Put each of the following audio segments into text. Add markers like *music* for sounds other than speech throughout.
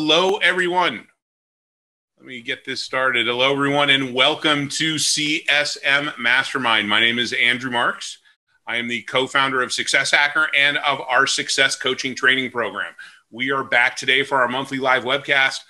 Hello, everyone. Let me get this started. Hello, everyone, and welcome to CSM Mastermind. My name is Andrew Marks. I am the co founder of Success Hacker and of our Success Coaching Training Program. We are back today for our monthly live webcast.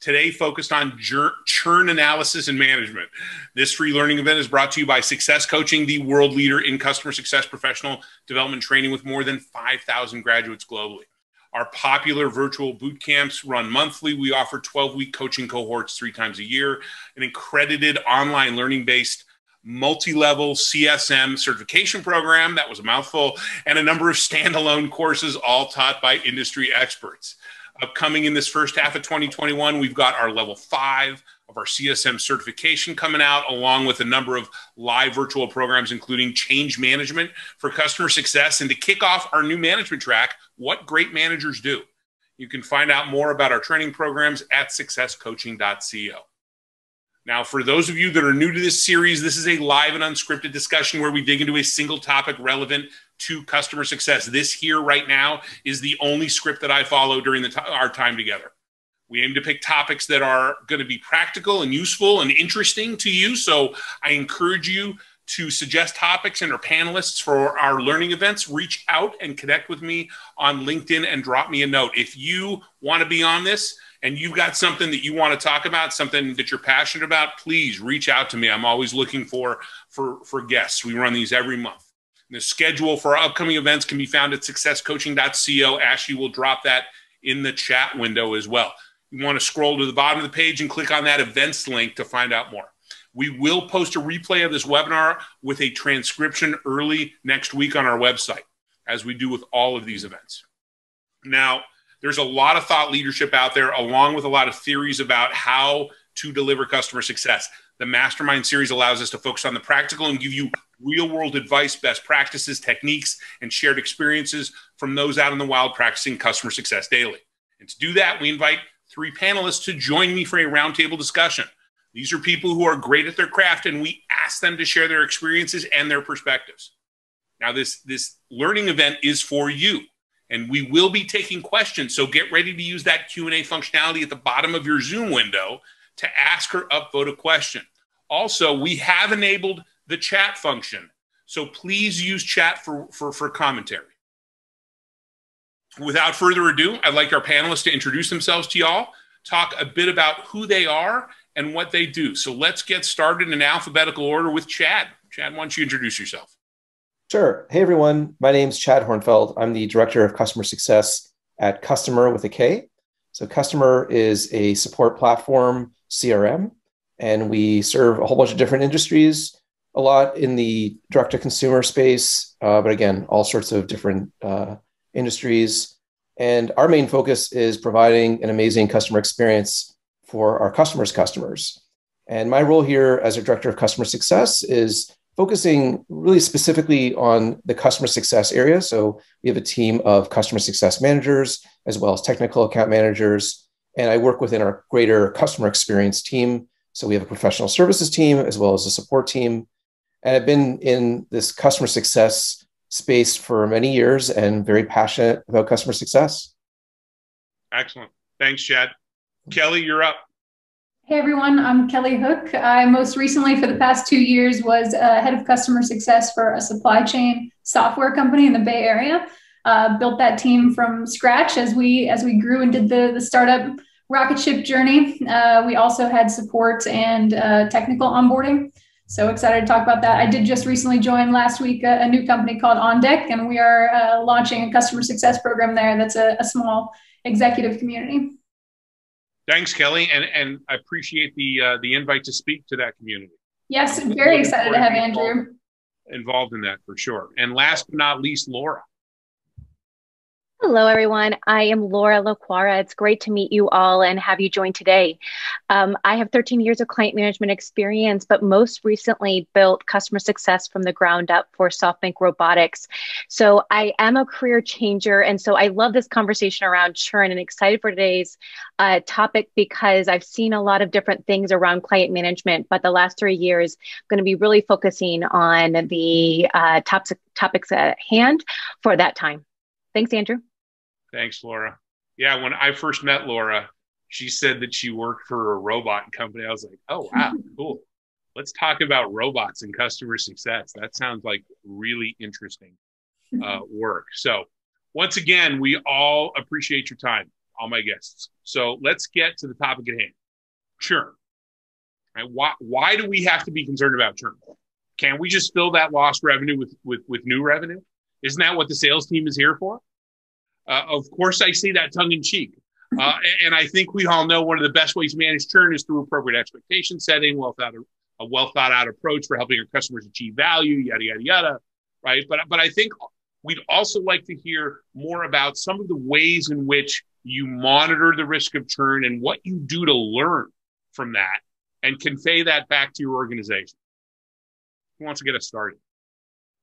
Today, focused on churn analysis and management. This free learning event is brought to you by Success Coaching, the world leader in customer success professional development training with more than 5,000 graduates globally. Our popular virtual boot camps run monthly. We offer 12 week coaching cohorts three times a year, an accredited online learning based multi level CSM certification program that was a mouthful, and a number of standalone courses, all taught by industry experts. Upcoming in this first half of 2021, we've got our level five of our CSM certification coming out, along with a number of live virtual programs, including change management for customer success. And to kick off our new management track, what great managers do. You can find out more about our training programs at successcoaching.co. Now, for those of you that are new to this series, this is a live and unscripted discussion where we dig into a single topic relevant to customer success. This here right now is the only script that I follow during the our time together. We aim to pick topics that are going to be practical and useful and interesting to you. So I encourage you to suggest topics and our panelists for our learning events, reach out and connect with me on LinkedIn and drop me a note. If you want to be on this and you've got something that you want to talk about, something that you're passionate about, please reach out to me. I'm always looking for for for guests. We run these every month. The schedule for our upcoming events can be found at successcoaching.co. Ashley will drop that in the chat window as well. You want to scroll to the bottom of the page and click on that events link to find out more. We will post a replay of this webinar with a transcription early next week on our website, as we do with all of these events. Now, there's a lot of thought leadership out there, along with a lot of theories about how to deliver customer success. The Mastermind series allows us to focus on the practical and give you real world advice, best practices, techniques, and shared experiences from those out in the wild practicing customer success daily. And to do that, we invite three panelists to join me for a roundtable discussion. These are people who are great at their craft, and we ask them to share their experiences and their perspectives. Now, this, this learning event is for you, and we will be taking questions. So get ready to use that Q&A functionality at the bottom of your Zoom window to ask or upvote a question. Also, we have enabled the chat function. So please use chat for, for, for commentary without further ado, I'd like our panelists to introduce themselves to y'all, talk a bit about who they are and what they do. So let's get started in alphabetical order with Chad. Chad, why don't you introduce yourself? Sure. Hey, everyone. My name's Chad Horenfeldt. I'm the Director of Kustomer Success at Kustomer with a K. So, Customer is a support platform CRM, and we serve a whole bunch of different industries, a lot in the direct to consumer space, uh, but again, all sorts of different uh, industries. And our main focus is providing an amazing customer experience for our customers' customers. And my role here as a director of customer success is focusing really specifically on the customer success area. So we have a team of customer success managers as well as technical account managers. And I work within our greater customer experience team. So we have a professional services team as well as a support team. And I've been in this customer success space for many years and very passionate about customer success. Excellent. Thanks, Chad. Kelly, you're up. Hey everyone, I'm Kelly Hook. I most recently, for the past two years, was uh, head of customer success for a supply chain software company in the Bay Area. Uh, built that team from scratch as we as we grew and did the the startup rocket ship journey. Uh, we also had support and uh, technical onboarding. So excited to talk about that. I did just recently join last week a, a new company called On Deck, and we are uh, launching a customer success program there that's a, a, small executive community. Thanks, Kelly, and and I appreciate the uh, the invite to speak to that community. Yes, I'm very excited to have Andrew involved in that for sure. And last but not least, Laura. Hello, everyone. I am Laura Laquara. It's great to meet you all and have you join today. Um, I have 13 years of client management experience, but most recently built customer success from the ground up for SoftBank Robotics. So I am a career changer. And so I love this conversation around churn and excited for today's uh, topic because I've seen a lot of different things around client management, but the last three years, I'm going to be really focusing on the uh, topics, topics at hand for that time. Thanks, Andrew. Thanks, Laura. Yeah, when I first met Laura, she said that she worked for a robot company. I was like, oh wow, *laughs* cool. Let's talk about robots and customer success. That sounds like really interesting uh, *laughs* work. So once again, we all appreciate your time, all my guests. So let's get to the topic at hand. Churn. Right? Why, why do we have to be concerned about churn? Can we just fill that lost revenue with, with, with new revenue? Isn't that what the sales team is here for? Uh, of course, I say that tongue in cheek. Uh, *laughs* and I think we all know one of the best ways to manage churn is through appropriate expectation setting, well thought a well thought out approach for helping our customers achieve value, yada yada yada. Right, but but I think we'd also like to hear more about some of the ways in which you monitor the risk of churn and what you do to learn from that and convey that back to your organization. Who wants to get us started?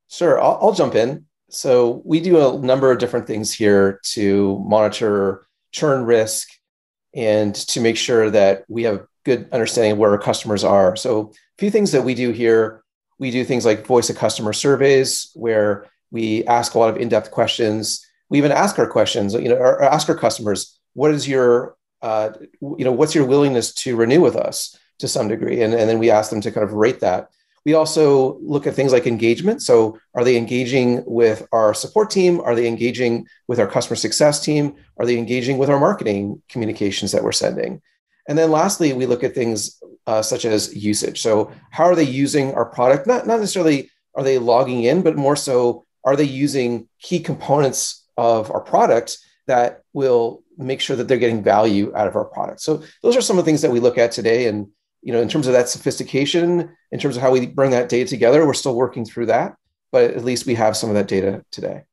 Sure, I'll, I'll jump in. So we do a number of different things here to monitor churn risk and to make sure that we have a good understanding of where our customers are. So a few things that we do here, we do things like voice of customer surveys where we ask a lot of in-depth questions. We even ask our questions, you know, or ask our customers, what is your, uh, you know, what's your willingness to renew with us to some degree? And, and then we ask them to kind of rate that. We also look at things like engagement. So, are they engaging with our support team? Are they engaging with our customer success team? Are they engaging with our marketing communications that we're sending? And then lastly, we look at things uh, such as usage. So, how are they using our product? Not, not necessarily are they logging in, but more so, are they using key components of our product that will make sure that they're getting value out of our product? So, those are some of the things that we look at today. And you know, in terms of that sophistication, in terms of how we bring that data together, we're still working through that, but at least we have some of that data today.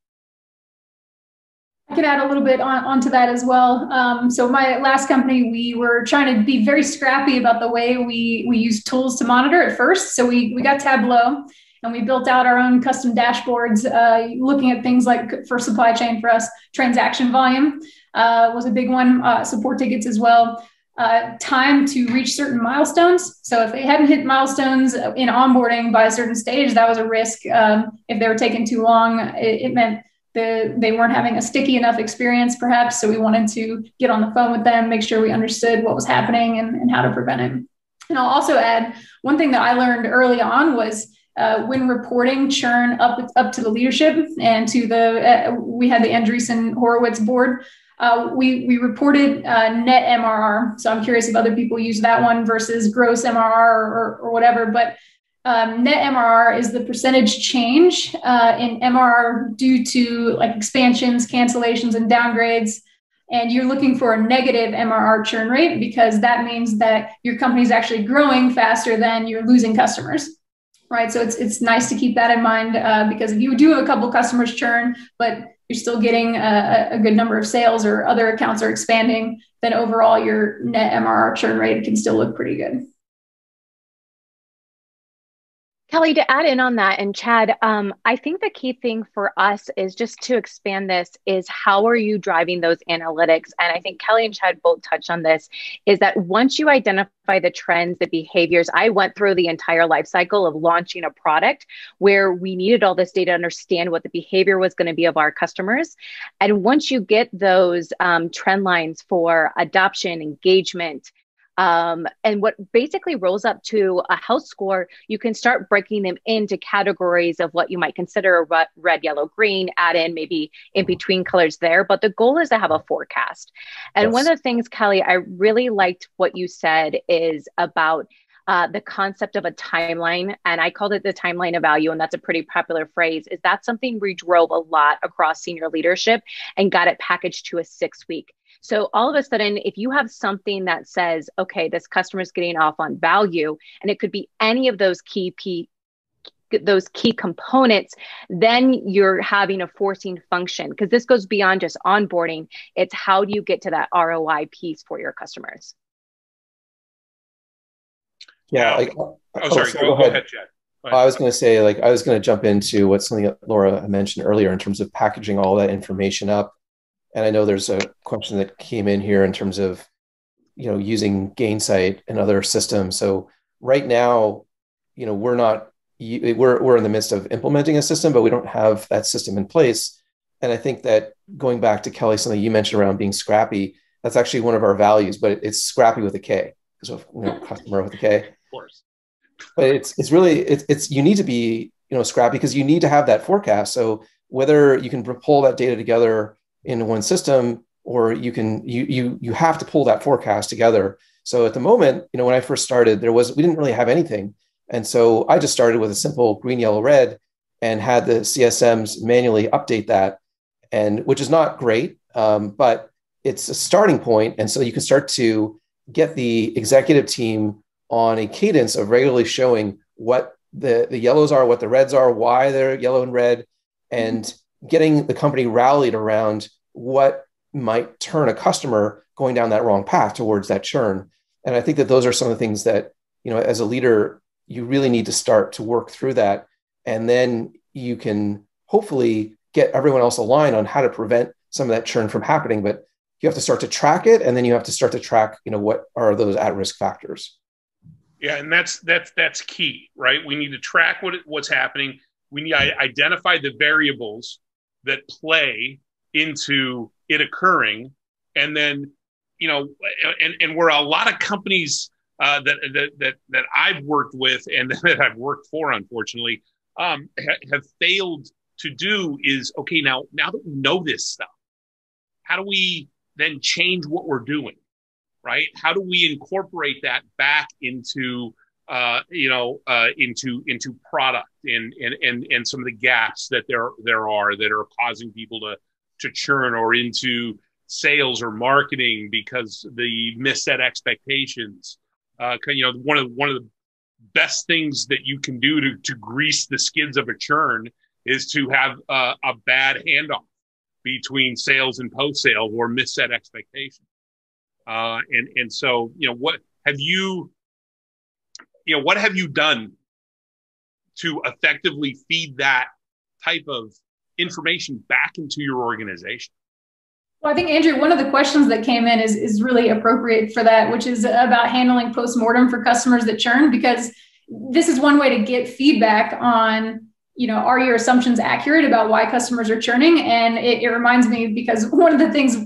I could add a little bit on, onto that as well. Um, so my last company, we were trying to be very scrappy about the way we we use tools to monitor at first. So we we got Tableau and we built out our own custom dashboards, uh, looking at things like for supply chain for us, transaction volume uh, was a big one, uh, support tickets as well uh, time to reach certain milestones. So if they hadn't hit milestones in onboarding by a certain stage, that was a risk. Um, if they were taking too long, it, it meant the, they weren't having a sticky enough experience, perhaps. So we wanted to get on the phone with them, make sure we understood what was happening and, and how to prevent it. And I'll also add one thing that I learned early on was uh, when reporting churn up up to the leadership and to the uh, we had the Andreessen Horowitz board uh, we, we reported uh, net MRR. So I'm curious if other people use that one versus gross MRR or, or whatever. But um, net MRR is the percentage change uh, in MRR due to like expansions, cancellations, and downgrades. And you're looking for a negative MRR churn rate because that means that your company is actually growing faster than you're losing customers right? So it's it's nice to keep that in mind uh, because if you do have a couple customers churn, but you're still getting a, a, good number of sales or other accounts are expanding, then overall your net MRR churn rate can still look pretty good. Kelly, to add in on that, and Chad, um, I think the key thing for us is just to expand this is how are you driving those analytics? And I think Kelly and Chad both touched on this is that once you identify the trends, the behaviors, I went through the entire life cycle of launching a product where we needed all this data to understand what the behavior was going to be of our customers. And once you get those um, trend lines for adoption, engagement, um, and what basically rolls up to a health score, you can start breaking them into categories of what you might consider red, red yellow, green, add in maybe in between colors there. But the goal is to have a forecast. And yes. one of the things, Kelly, I really liked what you said is about uh, the concept of a timeline, and I called it the timeline of value, and that's a pretty popular phrase. Is that something we drove a lot across senior leadership and got it packaged to a six week? So all of a sudden, if you have something that says, okay, this customer is getting off on value, and it could be any of those key P those key components, then you're having a forcing function because this goes beyond just onboarding. It's how do you get to that ROI piece for your customers? Yeah. Like, oh, oh, sorry. Go, go, ahead. Go ahead. I was going to say, like, I was going to jump into what something that Laura mentioned earlier in terms of packaging all that information up and I know there's a question that came in here in terms of, you know, using Gainsight and other systems. So right now, you know, we're not we're we're in the midst of implementing a system, but we don't have that system in place. And I think that going back to Kelly, something you mentioned around being scrappy, That's actually one of our values, but it's scrappy with a K so of you know, Kustomer with a K. Of course. But it's it's really it's it's you need to be you know scrappy because you need to have that forecast. So whether you can pull that data together in one system or you can you you you have to pull that forecast together. So at the moment, you know, when I first started, there was we didn't really have anything, and so I just started with a simple green, yellow, red, and had the CSMs manually update that, and which is not great, um, but it's a starting point, and so you can start to get the executive team on a cadence of regularly showing what the, the yellows are, what the reds are, why they're yellow and red, and getting the company rallied around what might turn a customer going down that wrong path towards that churn. And I think that those are some of the things that, you know, as a leader, you really need to start to work through that. And then you can hopefully get everyone else aligned on how to prevent some of that churn from happening. But you have to start to track it and then you have to start to track, you know, what are those at-risk factors. Yeah, and that's that's that's key, right? We need to track what what's happening. We need to identify the variables that play into it occurring, and then you know, and and where a lot of companies uh, that that that that I've worked with and *laughs* that I've worked for, unfortunately, um, ha- have failed to do is okay. Now, now that we know this stuff, how do we then change what we're doing? Right? How do we incorporate that back into uh, you know, uh, into into product and, and and and some of the gaps that there there are that are causing people to to churn or into sales or marketing because the misset expectations. Uh, you know, one of one of the best things that you can do to to grease the skids of a churn is to have a, a bad handoff between sales and post sales or misset expectations. Uh, and and so you know what have you you know, what have you done to effectively feed that type of information back into your organization? Well, I think Andrew, one of the questions that came in is is really appropriate for that, which is about handling postmortem for customers that churn, because this is one way to get feedback on, you know, are your assumptions accurate about why customers are churning? And it, it reminds me because *laughs* one of the things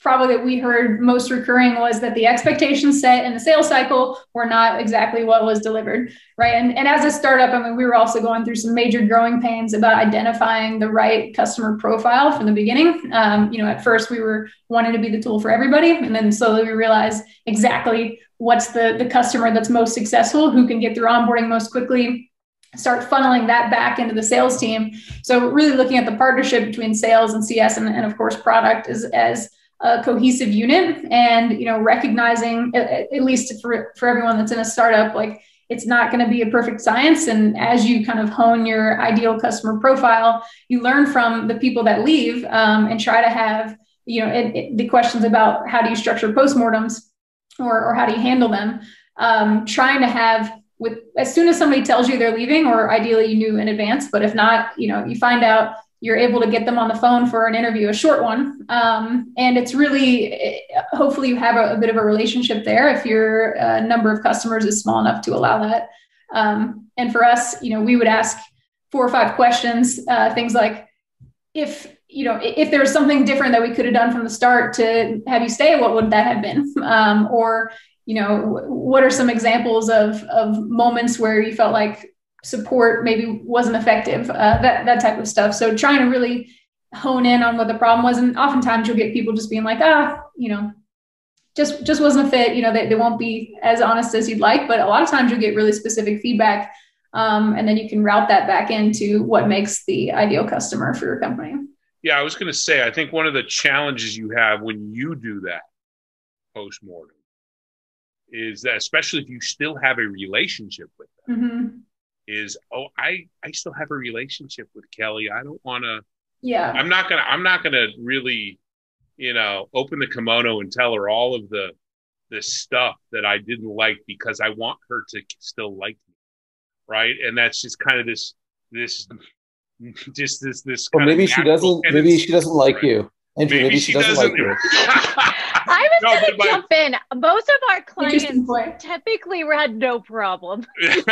probably that we heard most recurring was that the expectations set in the sales cycle were not exactly what was delivered right? And, and as a startup i mean we were also going through some major growing pains about identifying the right customer profile from the beginning. Um, you know at first we were wanting to be the tool for everybody and then slowly we realized exactly what's the the customer that's most successful who can get through onboarding most quickly start funneling that back into the sales team. So really looking at the partnership between sales and cs and, and of course product as as a cohesive unit and you know recognizing at, least for, for everyone that's in a startup like it's not going to be a perfect science. And as you kind of hone your ideal customer profile you learn from the people that leave um, and try to have you know it, it, the questions about how do you structure postmortems or, or how do you handle them um, trying to have with as soon as somebody tells you they're leaving or ideally you knew in advance but if not you know you find out you're able to get them on the phone for an interview, a short one. Um, and it's really, hopefully, you have a, a, bit of a relationship there if your uh, number of customers is small enough to allow that. Um, and for us, you know, we would ask four or five questions, uh, things like, if you know, if there was something different that we could have done from the start to have you stay, what would that have been? *laughs* Um, or you know, what are some examples of of moments where you felt like support maybe wasn't effective, uh, that that type of stuff. So trying to really hone in on what the problem was, and oftentimes you'll get people just being like, ah, you know, just just wasn't a fit. You know, they, they won't be as honest as you'd like, but a lot of times you'll get really specific feedback, um, and then you can route that back into what makes the ideal customer for your company. Yeah, I was going to say, I think one of the challenges you have when you do that post mortem is that, especially if you still have a relationship with them. Mm-hmm is oh i i still have a relationship with kelly i don't want to yeah i'm not gonna i'm not gonna really you know open the kimono and tell her all of the the stuff that i didn't like because i want her to still like me right and that's just kind of this this *laughs* just this this or maybe she doesn't maybe she doesn't like right? you Andrew, maybe, maybe she, she, doesn't, doesn't. like you. *laughs* *laughs* I was no, going to jump in. Most of our clients typically had no problem *laughs* okay,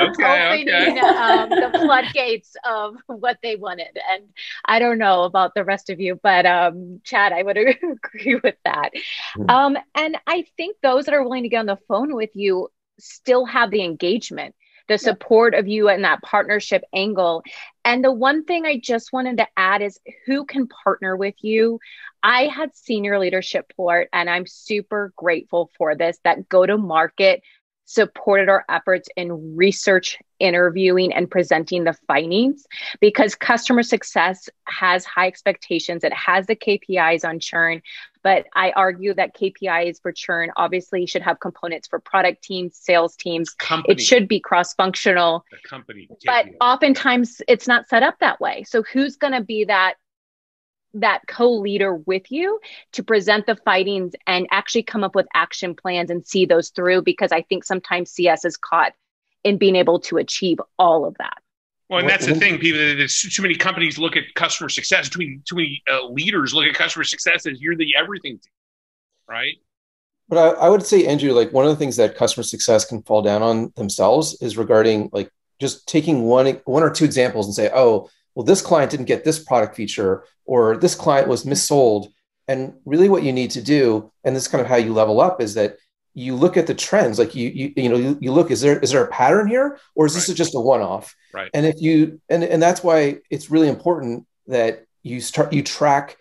opening okay. Um, the floodgates of what they wanted. And I don't know about the rest of you, but um, Chad, I would *laughs* agree with that. Mm-hmm. Um, and I think those that are willing to get on the phone with you still have the engagement the support of you and that partnership angle. And the one thing I just wanted to add is who can partner with you. I had senior leadership port, and I'm super grateful for this that go to market supported our efforts in research, interviewing, and presenting the findings because customer success has high expectations. It has the KPIs on churn, but I argue that KPIs for churn obviously should have components for product teams, sales teams. Company. It should be cross functional. company. KPI. But oftentimes it's not set up that way. So who's going to be that that co-leader with you to present the findings and actually come up with action plans and see those through because I think sometimes CS is caught in being able to achieve all of that. Well, and that's the thing. People, there's too many companies look at customer success. Too many, too many uh, leaders look at customer success as you're the everything, team, right? But I, I would say, Andrew, like one of the things that customer success can fall down on themselves is regarding like just taking one one or two examples and say, oh, well, this client didn't get this product feature, or this client was missold. And really, what you need to do, and this is kind of how you level up, is that you look at the trends. Like you, you, you know, you, you look: is there is there a pattern here, or is right. this just a one-off? Right. And if you, and and that's why it's really important that you start you track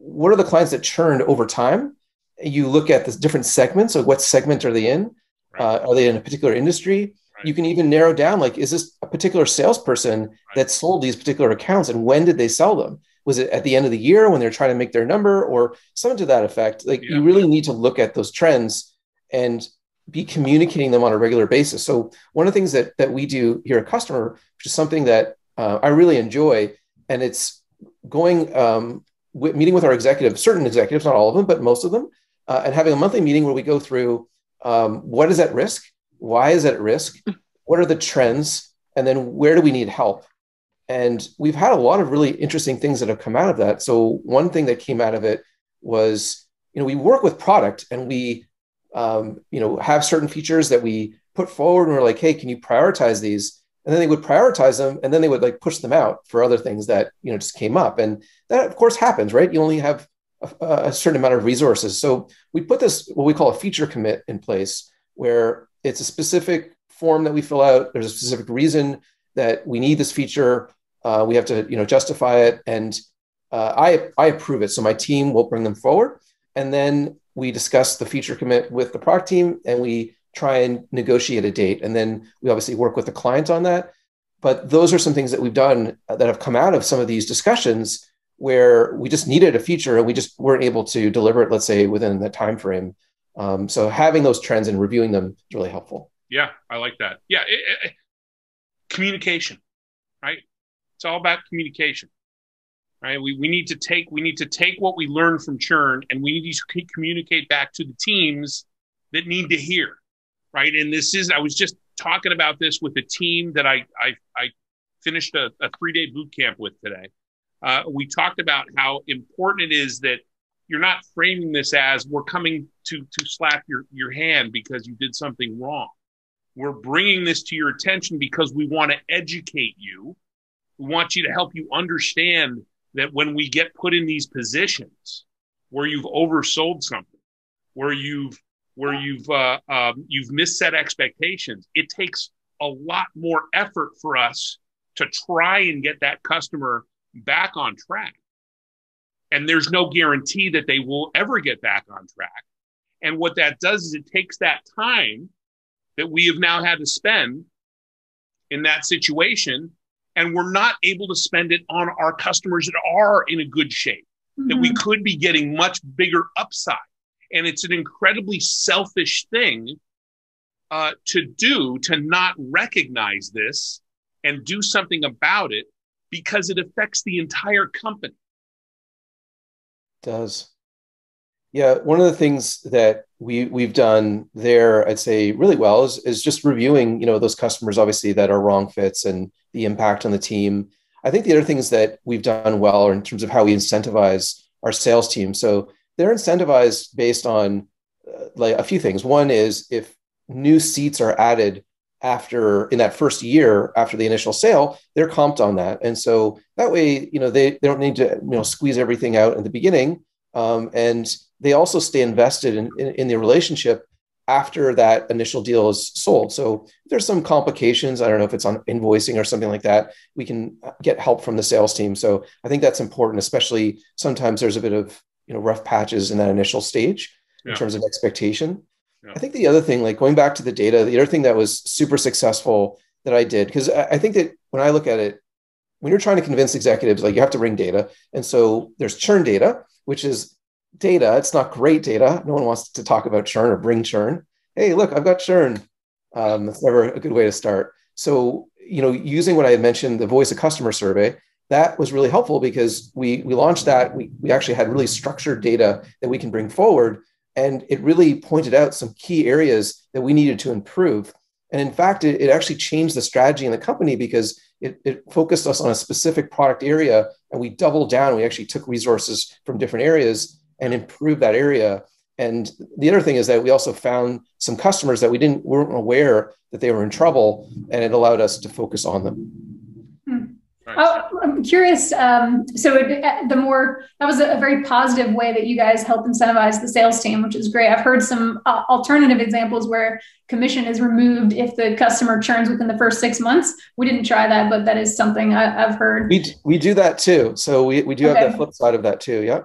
what are the clients that churned over time. You look at the different segments. So, what segment are they in? Right. Uh, are they in a particular industry? Right. You can even narrow down like, is this a particular salesperson that sold these particular accounts and when did they sell them? Was it at the end of the year when they're trying to make their number or something to that effect? Like yeah. you really need to look at those trends and be communicating them on a regular basis. So one of the things that that we do here at Kustomer, which is something that uh, I really enjoy, and it's going um, w- meeting with our executives, certain executives, not all of them, but most of them, uh, and having a monthly meeting where we go through um, what is at risk, why is it at risk? What are the trends? And then where do we need help? And we've had a lot of really interesting things that have come out of that. So one thing that came out of it was, you know, we work with product and we, um, you know, have certain features that we put forward and we're like, hey, can you prioritize these? And then they would prioritize them and then they would like push them out for other things that, you know, just came up. And that of course happens, right? You only have a, a certain amount of resources. So we put this, what we call a feature commit in place where it's a specific form that we fill out. There's a specific reason that we need this feature. Uh, we have to, you know, justify it, and uh, I I approve it. So my team will bring them forward, and then we discuss the feature commit with the product team, and we try and negotiate a date, and then we obviously work with the client on that. But those are some things that we've done that have come out of some of these discussions where we just needed a feature and we just weren't able to deliver it, let's say, within the time frame. Um, so having those trends and reviewing them is really helpful. Yeah, I like that. Yeah, it, it, communication, right? It's all about communication, right? We, we need to take we need to take what we learn from churn and we need to communicate back to the teams that need to hear, right? And this is I was just talking about this with a team that I I, I finished a, a three day boot camp with today. Uh, we talked about how important it is that you're not framing this as we're coming to to slap your your hand because you did something wrong. We're bringing this to your attention because we want to educate you. We want you to help you understand that when we get put in these positions where you've oversold something, where you've where you've uh, um, you've misset expectations, it takes a lot more effort for us to try and get that customer back on track and there's no guarantee that they will ever get back on track. And what that does is it takes that time that we have now had to spend in that situation, and we're not able to spend it on our customers that are in a good shape, mm-hmm. that we mm-hmm. could be getting much bigger upside. And it's an incredibly selfish thing uh, to do to not recognize this and do something about it because it affects the entire company does. Yeah, one of the things that we we've done there, I'd say really well, is is just reviewing, you know, those customers obviously that are wrong fits and the impact on the team. I think the other things that we've done well are in terms of how we incentivize our sales team. So they're incentivized based on uh, like a few things. One is if new seats are added after in that first year after the initial sale, they're comped on that, and so that way, you know, they they don't need to you know squeeze everything out in the beginning, um, and they also stay invested in, in, in the relationship after that initial deal is sold. So there's some complications. I don't know if it's on invoicing or something like that. We can uh, get help from the sales team. So I think that's important, especially sometimes there's a bit of you know rough patches in that initial stage yeah. in terms of expectation. Yeah. I think the other thing, like going back to the data, the other thing that was super successful that I did, because I think that when I look at it, when you're trying to convince executives, like you have to bring data. And so there's churn data, which is data. It's not great data. No one wants to talk about churn or bring churn. Hey, look, I've got churn. Um, that's never a good way to start. So, you know, using what I had mentioned, the voice of customer survey, that was really helpful because we we launched that. We, we actually had really structured data that we can bring forward. And it really pointed out some key areas that we needed to improve. And in fact, it, it actually changed the strategy in the company because it, it focused us on a specific product area and we doubled down. We actually took resources from different areas and improve that area. And the other thing is that we also found some customers that we didn't weren't aware that they were in trouble, and it allowed us to focus on them. Hmm. Oh, I'm curious. Um, so it, uh, the more that was a, very positive way that you guys helped incentivize the sales team, which is great. I've heard some uh, alternative examples where commission is removed if the customer churns within the first six months. We didn't try that, but that is something I, have heard. We we do that too. So we we do okay. have the flip side of that too. Yeah.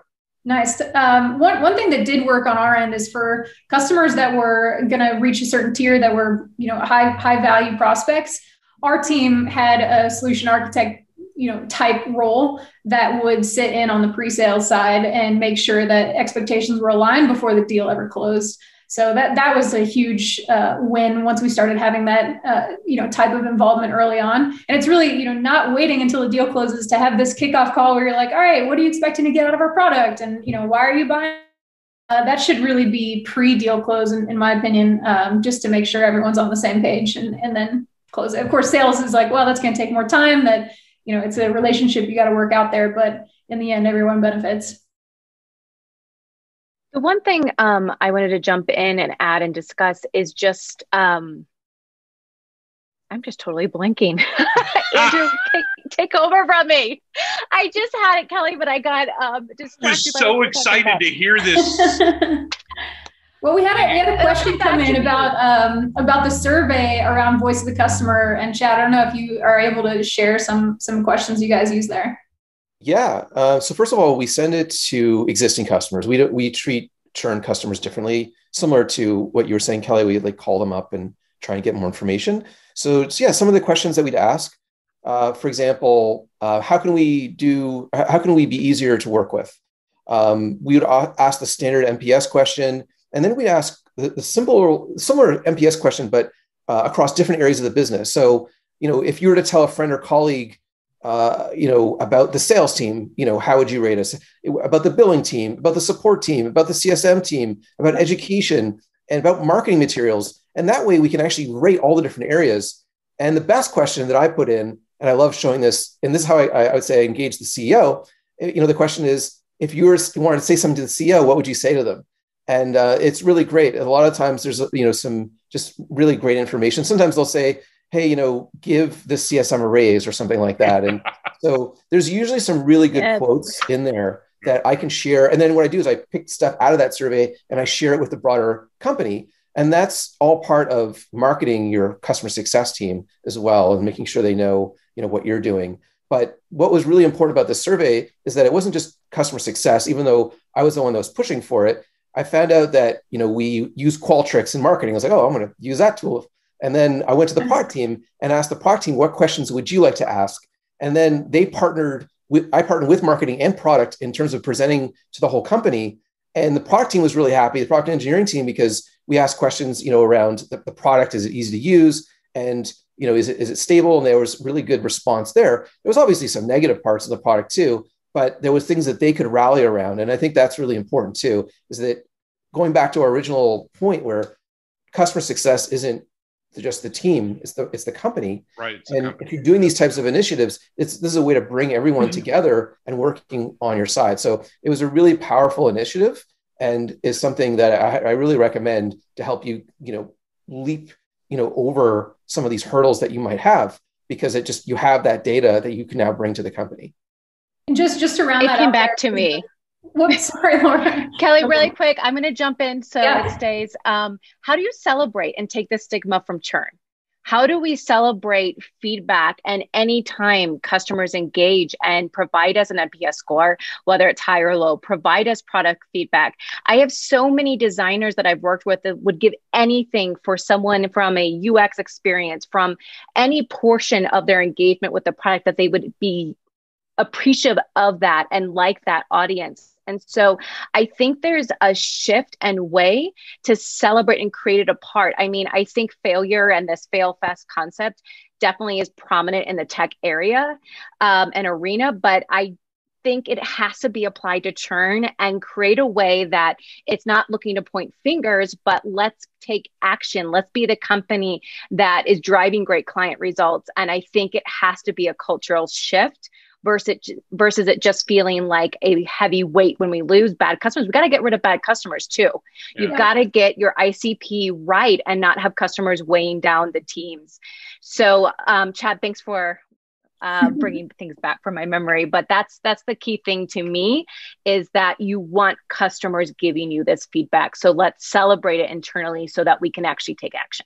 Nice. Um, one, one thing that did work on our end is for customers that were going to reach a certain tier that were, you know, high, high value prospects. Our team had a solution architect, you know, type role that would sit in on the pre-sale side and make sure that expectations were aligned before the deal ever closed. So that that was a huge uh, win once we started having that uh, you know type of involvement early on. And it's really you know not waiting until the deal closes to have this kickoff call where you're like, all right, what are you expecting to get out of our product, and you know why are you buying? Uh, that should really be pre-deal close, in, in my opinion, um, just to make sure everyone's on the same page, and and then close. Of course, sales is like, well, that's going to take more time. That you know, it's a relationship you got to work out there, but in the end, everyone benefits. The one thing um, I wanted to jump in and add and discuss is just um, I'm just totally blanking. *laughs* Andrew, *laughs* take, take, over from me. I just had it, Kelly, but I got um, distracted. I was so excited to hear this. *laughs* well, we had a, we had a question come in about um, about the survey around voice of the customer and Chad. I don't know if you are able to share some some questions you guys use there. Yeah. Uh, so first of all, we send it to existing customers. We we treat churn customers differently, similar to what you were saying, Kelly. We like call them up and try and get more information. So yeah, some of the questions that we'd ask, uh, for example, uh, how can we do? How can we be easier to work with? Um, we would ask the standard NPS question, and then we'd ask the, the simple, similar NPS question, but uh, across different areas of the business. So you know, if you were to tell a friend or colleague uh, you know, about the sales team, you know, how would you rate us? About the billing team, about the support team, about the CSM team, about education, and about marketing materials. And that way we can actually rate all the different areas. And the best question that I put in, and I love showing this, and this is how I, I would say I engage the CEO. Eh, you know, the question is, if you were wanted to say something to the CEO, what would you say to them? And uh, it's really great. A lot of times there's, you know, some just really great information. Sometimes they'll say, hey, you know, give the CSM a raise or something like that. And *laughs* so there's usually some really good yeah. quotes in there that I can share. And then what I do is I pick stuff out of that survey and I share it with the broader company. And that's all part of marketing your customer success team as well and making sure they know, you know, what you're doing. But what was really important about this survey is that it wasn't just customer success, even though I was the one that was pushing for it. I found out that, you know, we use Qualtrics in marketing. I was like, oh, I'm going to use that tool and then I went to the product team and asked the product team, what questions would you like to ask? And then they partnered with, I partnered with marketing and product in terms of presenting to the whole company. And the product team was really happy, the product engineering team, because we asked questions, you know, around the, the product, is it easy to use? And, you know, is it, is it stable? And there was really good response there. There was obviously some negative parts of the product too, but there was things that they could rally around. And I think that's really important too, is that going back to our original point where customer success isn't just the team; it's the it's the company. Right. And company. if you're doing these types of initiatives, it's this is a way to bring everyone mm-hmm. together and working on your side. So it was a really powerful initiative, and is something that I, I really recommend to help you, you know, leap, you know, over some of these hurdles that you might have because it just you have that data that you can now bring to the company. And just just around it that came back to me. Whoops, *laughs* sorry, Laura. Kelly, really quick, I'm going to jump in so yeah. it stays. Um, how do you celebrate and take the stigma from churn? How do we celebrate feedback and anytime customers engage and provide us an NPS score, whether it's high or low, provide us product feedback? I have so many designers that I've worked with that would give anything for someone from a UX experience, from any portion of their engagement with the product that they would be appreciative of that and like that audience and so I think there's a shift and way to celebrate and create it apart. I mean, I think failure and this fail fast concept definitely is prominent in the tech area um, and arena, but I think it has to be applied to churn and create a way that it's not looking to point fingers, but let's take action. Let's be the company that is driving great client results. And I think it has to be a cultural shift versus versus it just feeling like a heavy weight when we lose bad customers. We got to get rid of bad customers too. Yeah. You've got to get your ICP right and not have customers weighing down the teams. So, um, Chad, thanks for uh, *laughs* bringing things back from my memory. But that's that's the key thing to me is that you want customers giving you this feedback. So let's celebrate it internally so that we can actually take action.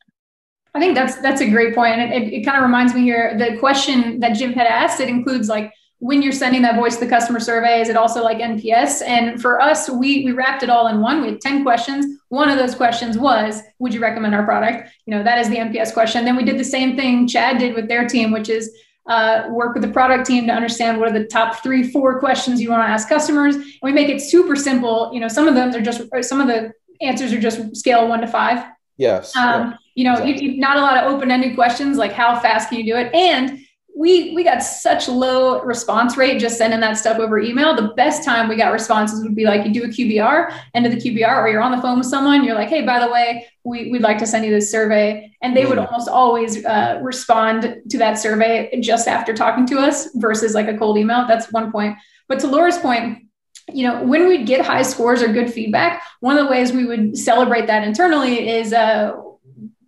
I think that's that's a great point, and it, it, it kind of reminds me here. The question that Jim had asked it includes like when you're sending that voice to the customer survey, is it also like NPS? And for us, we we wrapped it all in one. We had 10 questions. One of those questions was, would you recommend our product? You know, that is the NPS question. Then we did the same thing Chad did with their team, which is uh, work with the product team to understand what are the top three, four questions you want to ask customers. And we make it super simple. You know, some of them are just some of the answers are just scale one to five. Yes. Um, yeah, you know, exactly. you, not a lot of open-ended questions like how fast can you do it, and we we got such low response rate just sending that stuff over email. The best time we got responses would be like you do a QBR, end of the QBR, or you're on the phone with someone, you're like, hey, by the way, we, we'd like to send you this survey. And they would mm. almost always uh, respond to that survey just after talking to us versus like a cold email. That's one point. But to Laura's point, you know, when we'd get high scores or good feedback, one of the ways we would celebrate that internally is uh,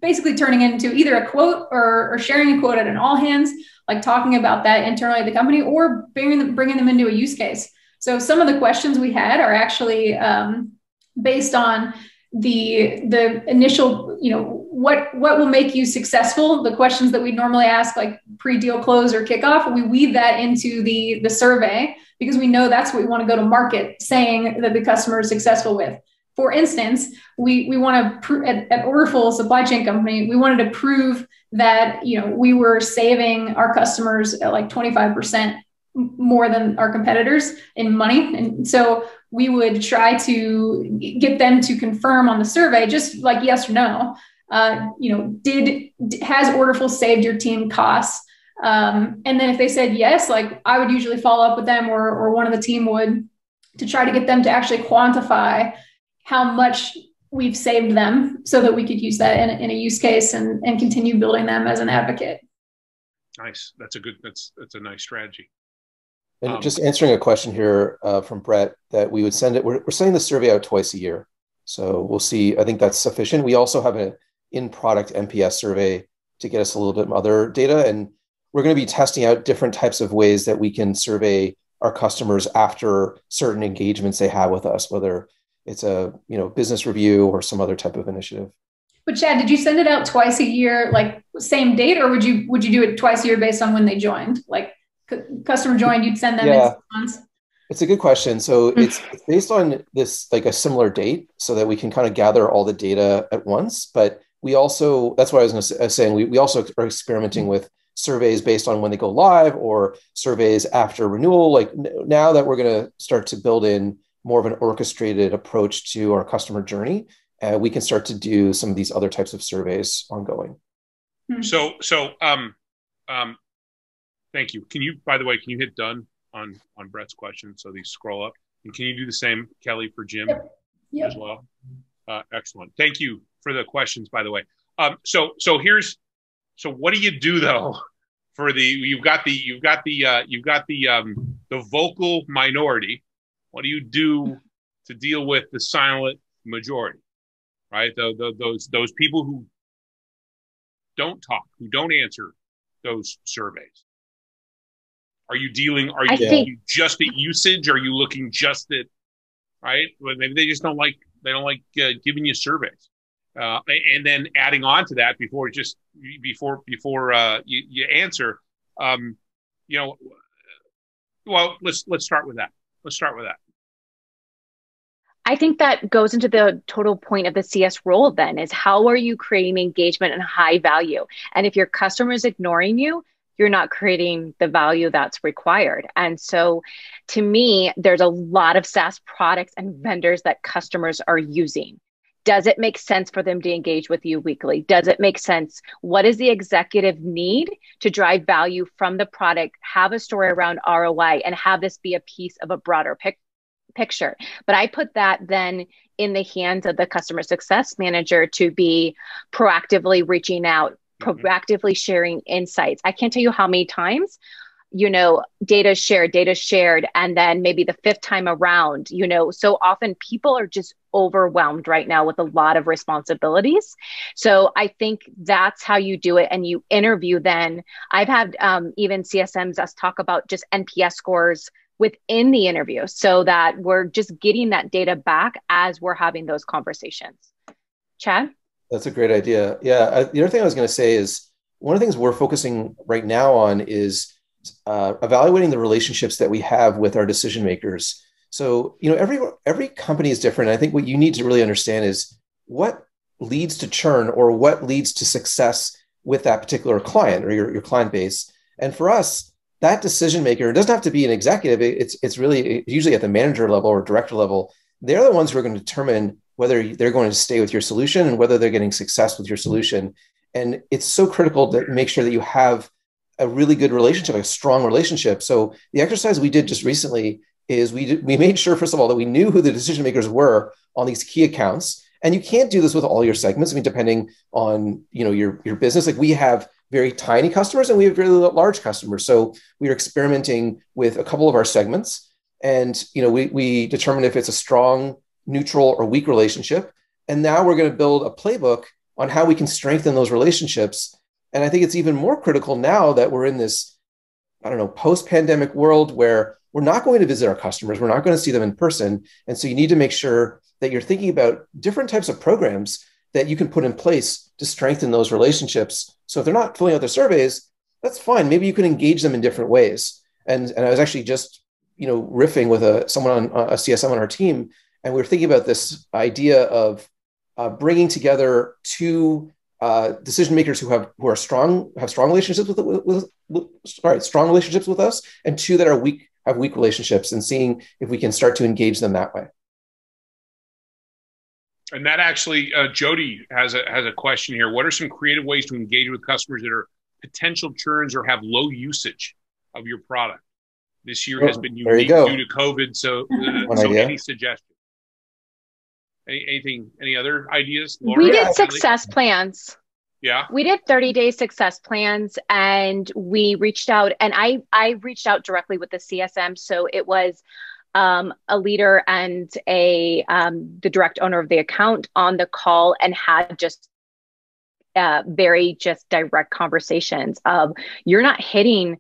basically turning into either a quote or, or sharing a quote at an all hands like talking about that internally at the company or bringing them, bringing them into a use case. So some of the questions we had are actually um, based on the the initial, you know, what what will make you successful? The questions that we normally ask, like pre-deal close or kickoff, we weave that into the the survey because we know that's what we want to go to market saying that the customer is successful with. For instance, we we want to pr- at, at Orderful Supply Chain Company, we wanted to prove that you know we were saving our customers like 25% more than our competitors in money. And so we would try to get them to confirm on the survey just like yes or no. Uh, you know did has orderful saved your team costs? Um, and then if they said yes like i would usually follow up with them or, or one of the team would to try to get them to actually quantify how much we've saved them so that we could use that in, in a use case and, and continue building them as an advocate. Nice. That's a good, that's, that's a nice strategy. And um, just answering a question here uh, from Brett that we would send it, we're, we're sending the survey out twice a year. So we'll see. I think that's sufficient. We also have an in product NPS survey to get us a little bit of other data. And we're going to be testing out different types of ways that we can survey our customers after certain engagements they have with us, whether it's a you know business review or some other type of initiative. But chad did you send it out twice a year like same date or would you would you do it twice a year based on when they joined? Like c- customer joined you'd send them yeah. it's a good question. So mm. it's, it's based on this like a similar date so that we can kind of gather all the data at once. But we also that's what i was say, saying we, we also are experimenting with surveys based on when they go live or surveys after renewal. Like now that we're going to start to build in more of an orchestrated approach to our customer journey, uh, we can start to do some of these other types of surveys ongoing. Hmm. So, so, um, um, thank you. Can you, by the way, can you hit done on on Brett's question so these scroll up? And can you do the same, Kelly, for Jim yep. Yep. as well? Uh, excellent. Thank you for the questions, by the way. Um, so so here's so what do you do though for the you've got the you've got the uh, you've got the um, the vocal minority. What do you do to deal with the silent majority? Right, the, the, those those people who don't talk, who don't answer those surveys. Are you dealing? Are you, think, you just at usage? Are you looking just at right? Well, maybe they just don't like they don't like uh, giving you surveys. Uh, and then adding on to that before just before before uh, you, you answer, um, you know, well let's let's start with that. Let's start with that. I think that goes into the total point of the CS role then is how are you creating engagement and high value? And if your customer is ignoring you, you're not creating the value that's required. And so to me, there's a lot of SaaS products and vendors that customers are using. Does it make sense for them to engage with you weekly? Does it make sense? What is the executive need to drive value from the product, have a story around ROI, and have this be a piece of a broader pic- picture? But I put that then in the hands of the customer success manager to be proactively reaching out, mm-hmm. proactively sharing insights. I can't tell you how many times you know, data shared, data shared, and then maybe the fifth time around, you know, so often people are just overwhelmed right now with a lot of responsibilities. So I think that's how you do it. And you interview then. I've had um, even CSMs us talk about just NPS scores within the interview so that we're just getting that data back as we're having those conversations. Chad? That's a great idea. Yeah. I, the other thing I was going to say is one of the things we're focusing right now on is uh, evaluating the relationships that we have with our decision makers. So, you know, every every company is different. I think what you need to really understand is what leads to churn or what leads to success with that particular client or your, your client base. And for us, that decision maker it doesn't have to be an executive. It's it's really usually at the manager level or director level. They're the ones who are going to determine whether they're going to stay with your solution and whether they're getting success with your solution. And it's so critical to make sure that you have a really good relationship, a strong relationship. So the exercise we did just recently is we did, we made sure first of all that we knew who the decision makers were on these key accounts. And you can't do this with all your segments. I mean, depending on you know your your business, like we have very tiny customers and we have very large customers. So we are experimenting with a couple of our segments, and you know we we determine if it's a strong, neutral, or weak relationship. And now we're going to build a playbook on how we can strengthen those relationships and I think it's even more critical now that we're in this, I don't know, post pandemic world where we're not going to visit our customers, we're not going to see them in person. And so you need to make sure that you're thinking about different types of programs that you can put in place to strengthen those relationships. So if they're not filling out their surveys, that's fine. Maybe you can engage them in different ways. And, and I was actually just, you know, riffing with a someone on a CSM on our team, and we were thinking about this idea of uh, bringing together two uh, decision makers who have who are strong have strong relationships with, with, with, with sorry strong relationships with us, and two that are weak have weak relationships, and seeing if we can start to engage them that way. And that actually, uh, Jody has a has a question here. What are some creative ways to engage with customers that are potential churns or have low usage of your product? This year has been unique due to COVID. So, uh, so any suggestions? Any, anything, any other ideas? Laura? We did success plans. Yeah. We did 30 day success plans and we reached out and I, I reached out directly with the CSM. So it was um, a leader and a, um, the direct owner of the account on the call and had just uh, very just direct conversations of you're not hitting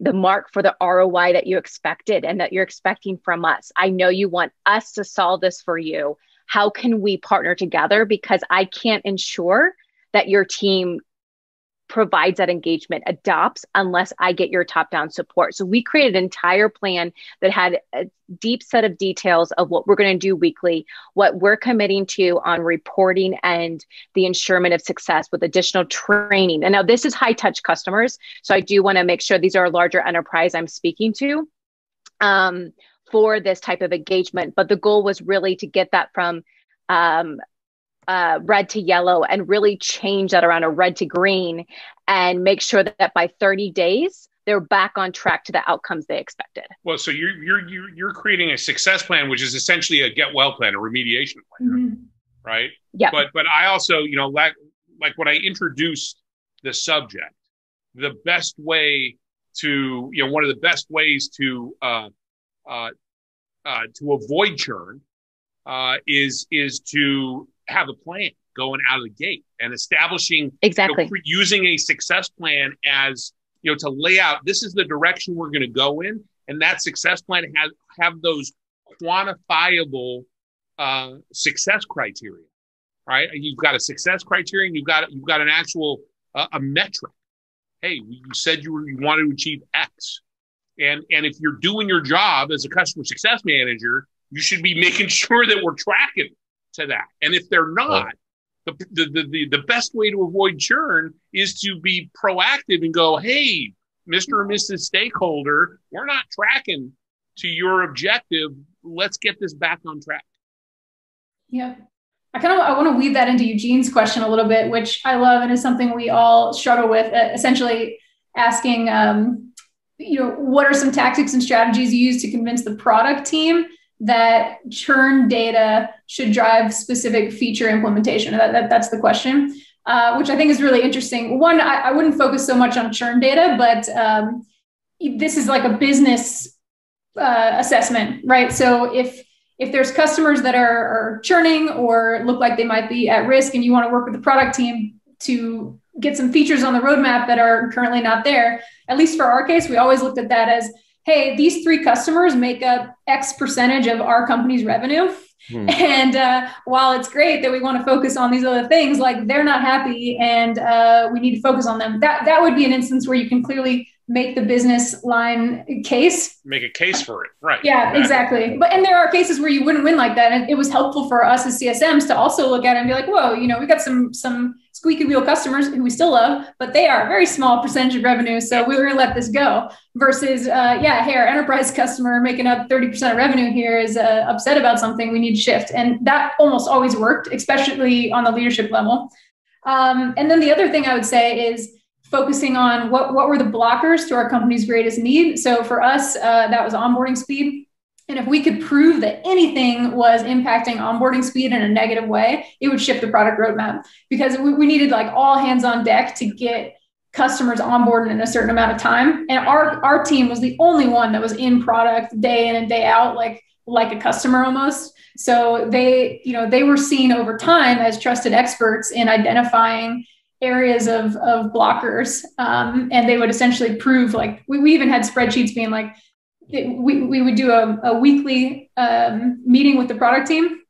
the mark for the ROI that you expected and that you're expecting from us. I know you want us to solve this for you how can we partner together? Because I can't ensure that your team provides that engagement adopts unless I get your top down support. So we created an entire plan that had a deep set of details of what we're going to do weekly, what we're committing to on reporting and the ensurement of success with additional training. And now this is high touch customers. So I do want to make sure these are a larger enterprise I'm speaking to. Um, for this type of engagement. But the goal was really to get that from um, uh, red to yellow and really change that around a red to green and make sure that, by 30 days, they're back on track to the outcomes they expected. Well, so you're you're you're, you're creating a success plan, which is essentially a get well plan, a remediation plan, mm-hmm. right? Yeah. But but I also, you know, like when I introduced the subject, the best way to, you know, one of the best ways to, uh, uh, uh, to avoid churn, uh, is, is to have a plan going out of the gate and establishing exactly you know, using a success plan as you know to lay out this is the direction we're going to go in and that success plan has have those quantifiable uh, success criteria right? You've got a success criterion you've got you've got an actual uh, a metric. Hey you said you, were, you wanted to achieve x and and if you're doing your job as a customer success manager you should be making *laughs* sure that we're tracking to that and if they're not the, the, the, the best way to avoid churn is to be proactive and go, hey, Mr. or Mrs. Stakeholder, we're not tracking to your objective. Let's get this back on track. Yep. I kind of I want to weave that into Eugene's question a little bit, which I love and is something we all struggle with. Uh, essentially, asking, um, you know, what are some tactics and strategies you use to convince the product team that churn data should drive specific feature implementation? That, that that's the question, uh, which I think is really interesting. One, I, I, wouldn't focus so much on churn data, but um, this is like a business uh, assessment, right? So if if there's customers that are, are churning or look like they might be at risk, and you want to work with the product team to get some features on the roadmap that are currently not there, at least for our case, we always looked at that as hey, these three customers make up X percentage of our company's revenue. Hmm. *laughs* And uh, while it's great that we want to focus on these other things, like they're not happy and uh, we need to focus on them. That that would be an instance where you can clearly make the business line case. Make a case for it, right? Yeah, exactly. But and there are cases where you wouldn't win like that, and it was helpful for us as CSMs to also look at it and be like, whoa, you know, we got some some squeaky wheel customers who we still love, but they are a very small percentage of revenue. So we were going to let this go versus, uh, yeah, hey, our enterprise customer making up 30% of revenue here is uh, upset about something. We need to shift. And that almost always worked, especially on the leadership level. Um, and then the other thing I would say is focusing on what, what were the blockers to our company's greatest need. So for us, uh, that was onboarding speed and if we could prove that anything was impacting onboarding speed in a negative way, it would shift the product roadmap because we, needed like all hands on deck to get customers onboarded in a certain amount of time. And our, our team was the only one that was in product day in and day out, like, like a customer almost. So they, you know, they were seen over time as trusted experts in identifying areas of, of blockers. Um, and they would essentially prove like, we, we even had spreadsheets being like, we, we would do a, a weekly um, meeting with the product team,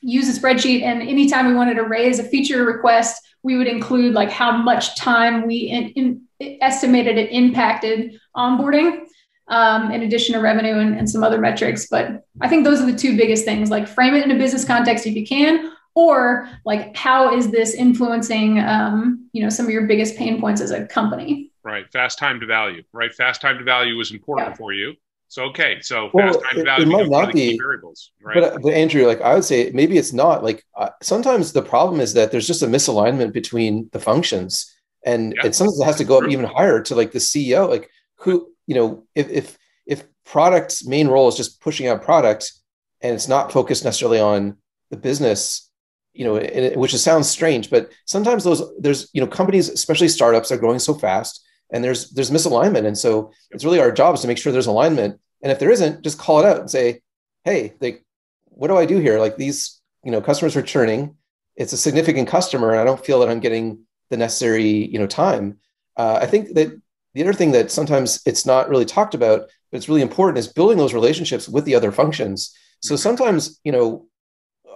use a spreadsheet, and anytime we wanted to raise a feature request, we would include like how much time we in, in, estimated it impacted onboarding, um, in addition to revenue and, and some other metrics. But I think those are the two biggest things. Like frame it in a business context if you can, or like how is this influencing um, you know some of your biggest pain points as a company. Right, fast time to value. Right, fast time to value is important yeah. for you so okay, so well, fast time value it, might not be variables, right? But, but Andrew, like I would say, maybe it's not. Like uh, sometimes the problem is that there's just a misalignment between the functions, and yeah. and sometimes it has to go up even higher to like the CEO, like who you know, if if if product's main role is just pushing out product, and it's not focused necessarily on the business, you know, it, which sounds strange, but sometimes those there's you know companies, especially startups, are growing so fast and there's there's misalignment. And so it's really our job is to make sure there's alignment. And if there isn't just call it out and say hey like what do i do here? Like these you know customers are churning. It's a significant customer and i don't feel that i'm getting the necessary you know time. Uh, i think that the other thing that sometimes it's not really talked about but it's really important is building those relationships with the other functions. So mm-hmm. sometimes you know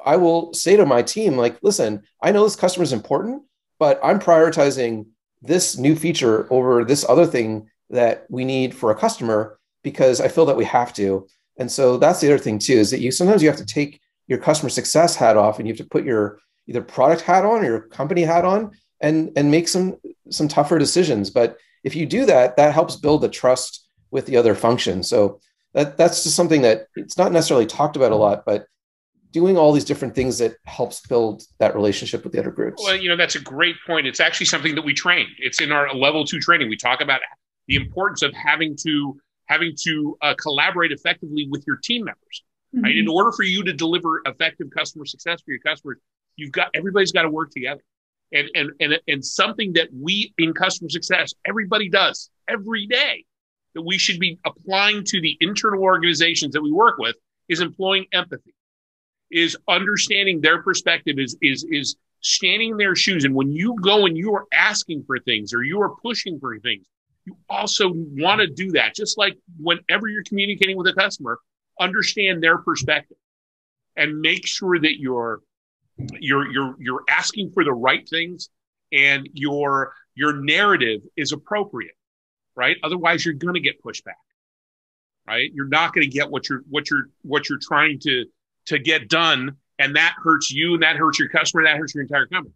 i will say to my team like listen i know this customer is important but i'm prioritizing this new feature over this other thing that we need for a customer because I feel that we have to. And so that's the other thing too is that you sometimes you have to take your customer success hat off and you have to put your either product hat on or your company hat on and and make some some tougher decisions. But if you do that, that helps build the trust with the other functions. So that that's just something that it's not necessarily talked about a lot, but doing all these different things that helps build that relationship with the other groups. Well, you know, that's a great point. It's actually something that we train. It's in our level two training. We talk about the importance of having to having to uh, collaborate effectively with your team members. Mm-hmm. Right? In order for you to deliver effective customer success for your customers, you've got everybody's got to work together. and and and and something that we in customer success everybody does every day that we should be applying to the internal organizations that we work with is employing empathy is understanding their perspective is is is standing in their shoes. And when you go and you are asking for things or you are pushing for things you also want to do that. Just like whenever you're communicating with a customer understand their perspective and make sure that you're you're you're you're asking for the right things and your your narrative is appropriate right? Otherwise you're going to get pushback right? You're not going to get what you're what you're what you're trying to to get done and that hurts you and that hurts your customer that hurts your entire company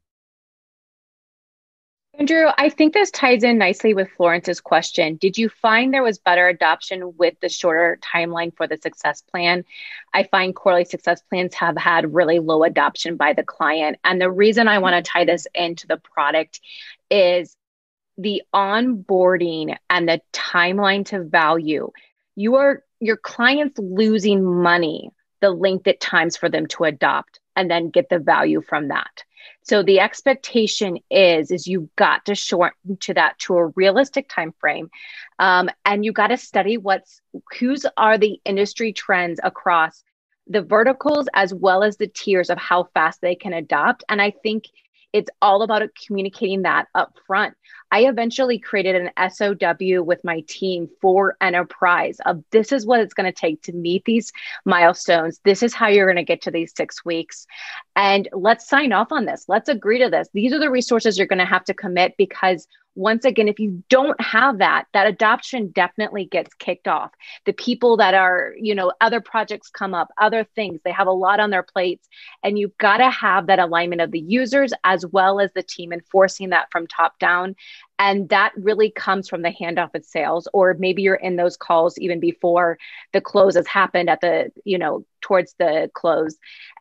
Andrew, I think this ties in nicely with Florence's question. Did you find there was better adoption with the shorter timeline for the success plan? I find quarterly success plans have had really low adoption by the client. And the reason I want to tie this into the product is the onboarding and the timeline to value. You are your clients losing money the length it times for them to adopt and then get the value from that. So the expectation is is you got to shorten to that to a realistic time frame, um, and you got to study what's whose are the industry trends across the verticals as well as the tiers of how fast they can adopt. And I think it's all about communicating that up front. I eventually created an SOW with my team for enterprise of this is what it's going to take to meet these milestones. This is how you're going to get to these six weeks. And let's sign off on this. Let's agree to this. These are the resources you're going to have to commit because once again, if you don't have that, that adoption definitely gets kicked off. The people that are, you know, other projects come up, other things, they have a lot on their plates. And you've got to have that alignment of the users as well as the team enforcing that from top down. And that really comes from the handoff of sales, or maybe you're in those calls even before the close has happened at the, you know, towards the close.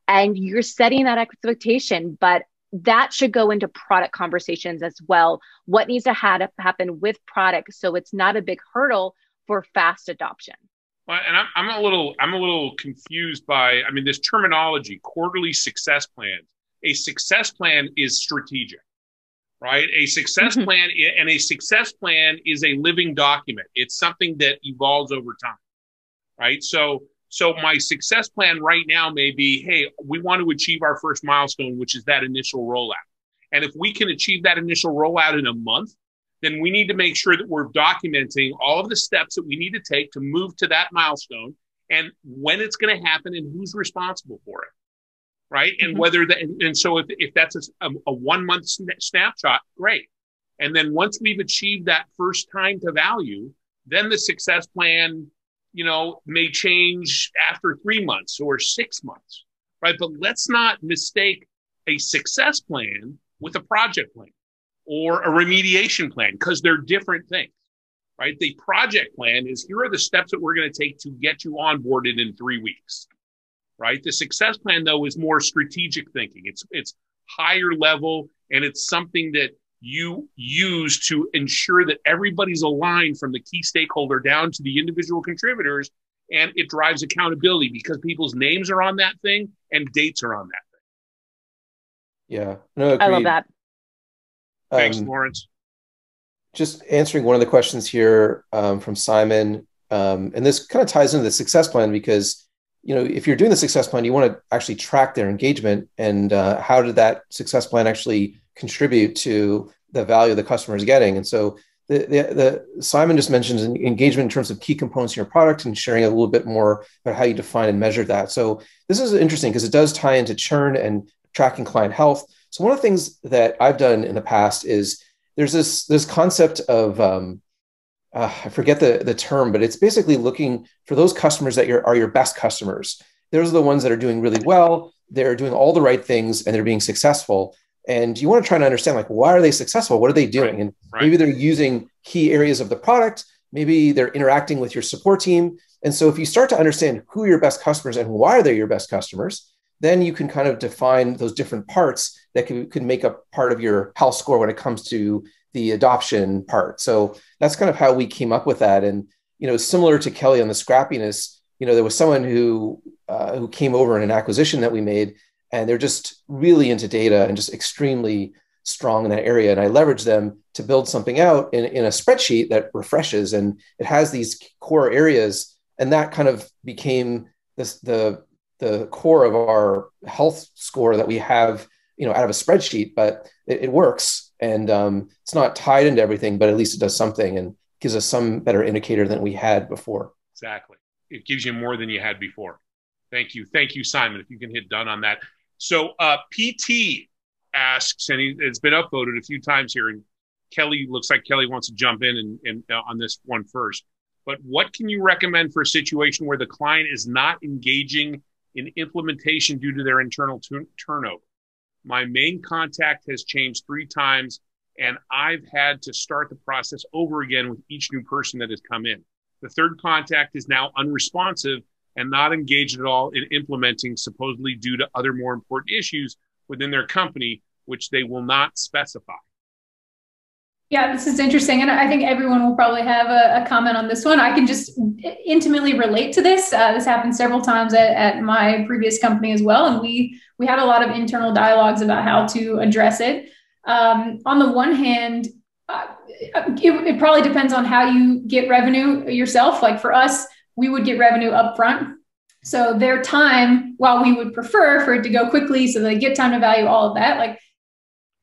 And you're setting that expectation. But that should go into product conversations as well. What needs to have, happen with product so it's not a big hurdle for fast adoption. Well, and I'm, I'm a little I'm a little confused by I mean this terminology quarterly success plans. A success plan is strategic, right? A success mm-hmm. plan and a success plan is a living document. It's something that evolves over time, right? So so my success plan right now may be, hey, we want to achieve our first milestone, which is that initial rollout. And if we can achieve that initial rollout in a month, then we need to make sure that we're documenting all of the steps that we need to take to move to that milestone and when it's going to happen and who's responsible for it. Right. Mm-hmm. And whether that, and so if, if that's a, a one month snapshot, great. And then once we've achieved that first time to value, then the success plan you know, may change after three months or six months, right? But let's not mistake a success plan with a project plan or a remediation plan because they're different things, right? The project plan is here are the steps that we're going to take to get you onboarded in three weeks, right? The success plan though is more strategic thinking. It's, it's higher level and it's something that you use to ensure that everybody's aligned from the key stakeholder down to the individual contributors and it drives accountability because people's names are on that thing and dates are on that thing yeah no agreed. i love that thanks um, lawrence just answering one of the questions here um, from simon um, and this kind of ties into the success plan because you know if you're doing the success plan you want to actually track their engagement and uh, how did that success plan actually contribute to the value the customer is getting. And so the, the, the, Simon just mentions engagement in terms of key components in your product and sharing a little bit more about how you define and measure that. So this is interesting because it does tie into churn and tracking client health. So one of the things that I've done in the past is there's this this concept of um, uh, I forget the the term, but it's basically looking for those customers that are your best customers. Those are the ones that are doing really well. They're doing all the right things and they're being successful and you want to try to understand like why are they successful what are they doing right. and right. maybe they're using key areas of the product maybe they're interacting with your support team and so if you start to understand who your best customers and why are they your best customers then you can kind of define those different parts that could, could make up part of your health score when it comes to the adoption part so that's kind of how we came up with that and you know similar to kelly on the scrappiness you know there was someone who uh, who came over in an acquisition that we made and they're just really into data and just extremely strong in that area. And I leverage them to build something out in, in a spreadsheet that refreshes and it has these core areas. And that kind of became this, the, the core of our health score that we have, you know, out of a spreadsheet, but it, it works. And um, it's not tied into everything, but at least it does something and gives us some better indicator than we had before. Exactly. It gives you more than you had before. Thank you. Thank you, Simon. If you can hit done on that. So uh, PT asks, and he, it's been upvoted a few times here, and Kelly looks like Kelly wants to jump in and, and uh, on this one first. But what can you recommend for a situation where the client is not engaging in implementation due to their internal turnover? My main contact has changed three times, and I've had to start the process over again with each new person that has come in. The third contact is now unresponsive and not engaged at all in implementing, supposedly due to other more important issues within their company, which they will not specify. Yeah, this is interesting. And I think everyone will probably have a, a comment on this one. I can just intimately relate to this. Uh, this happened several times at, at my previous company as well. And we, we had a lot of internal dialogues about how to address it. Um, on the one hand, uh, it, it probably depends on how you get revenue yourself. Like for us, we would get revenue up front. So their time, while we would prefer for it to go quickly so they get time to value all of that, like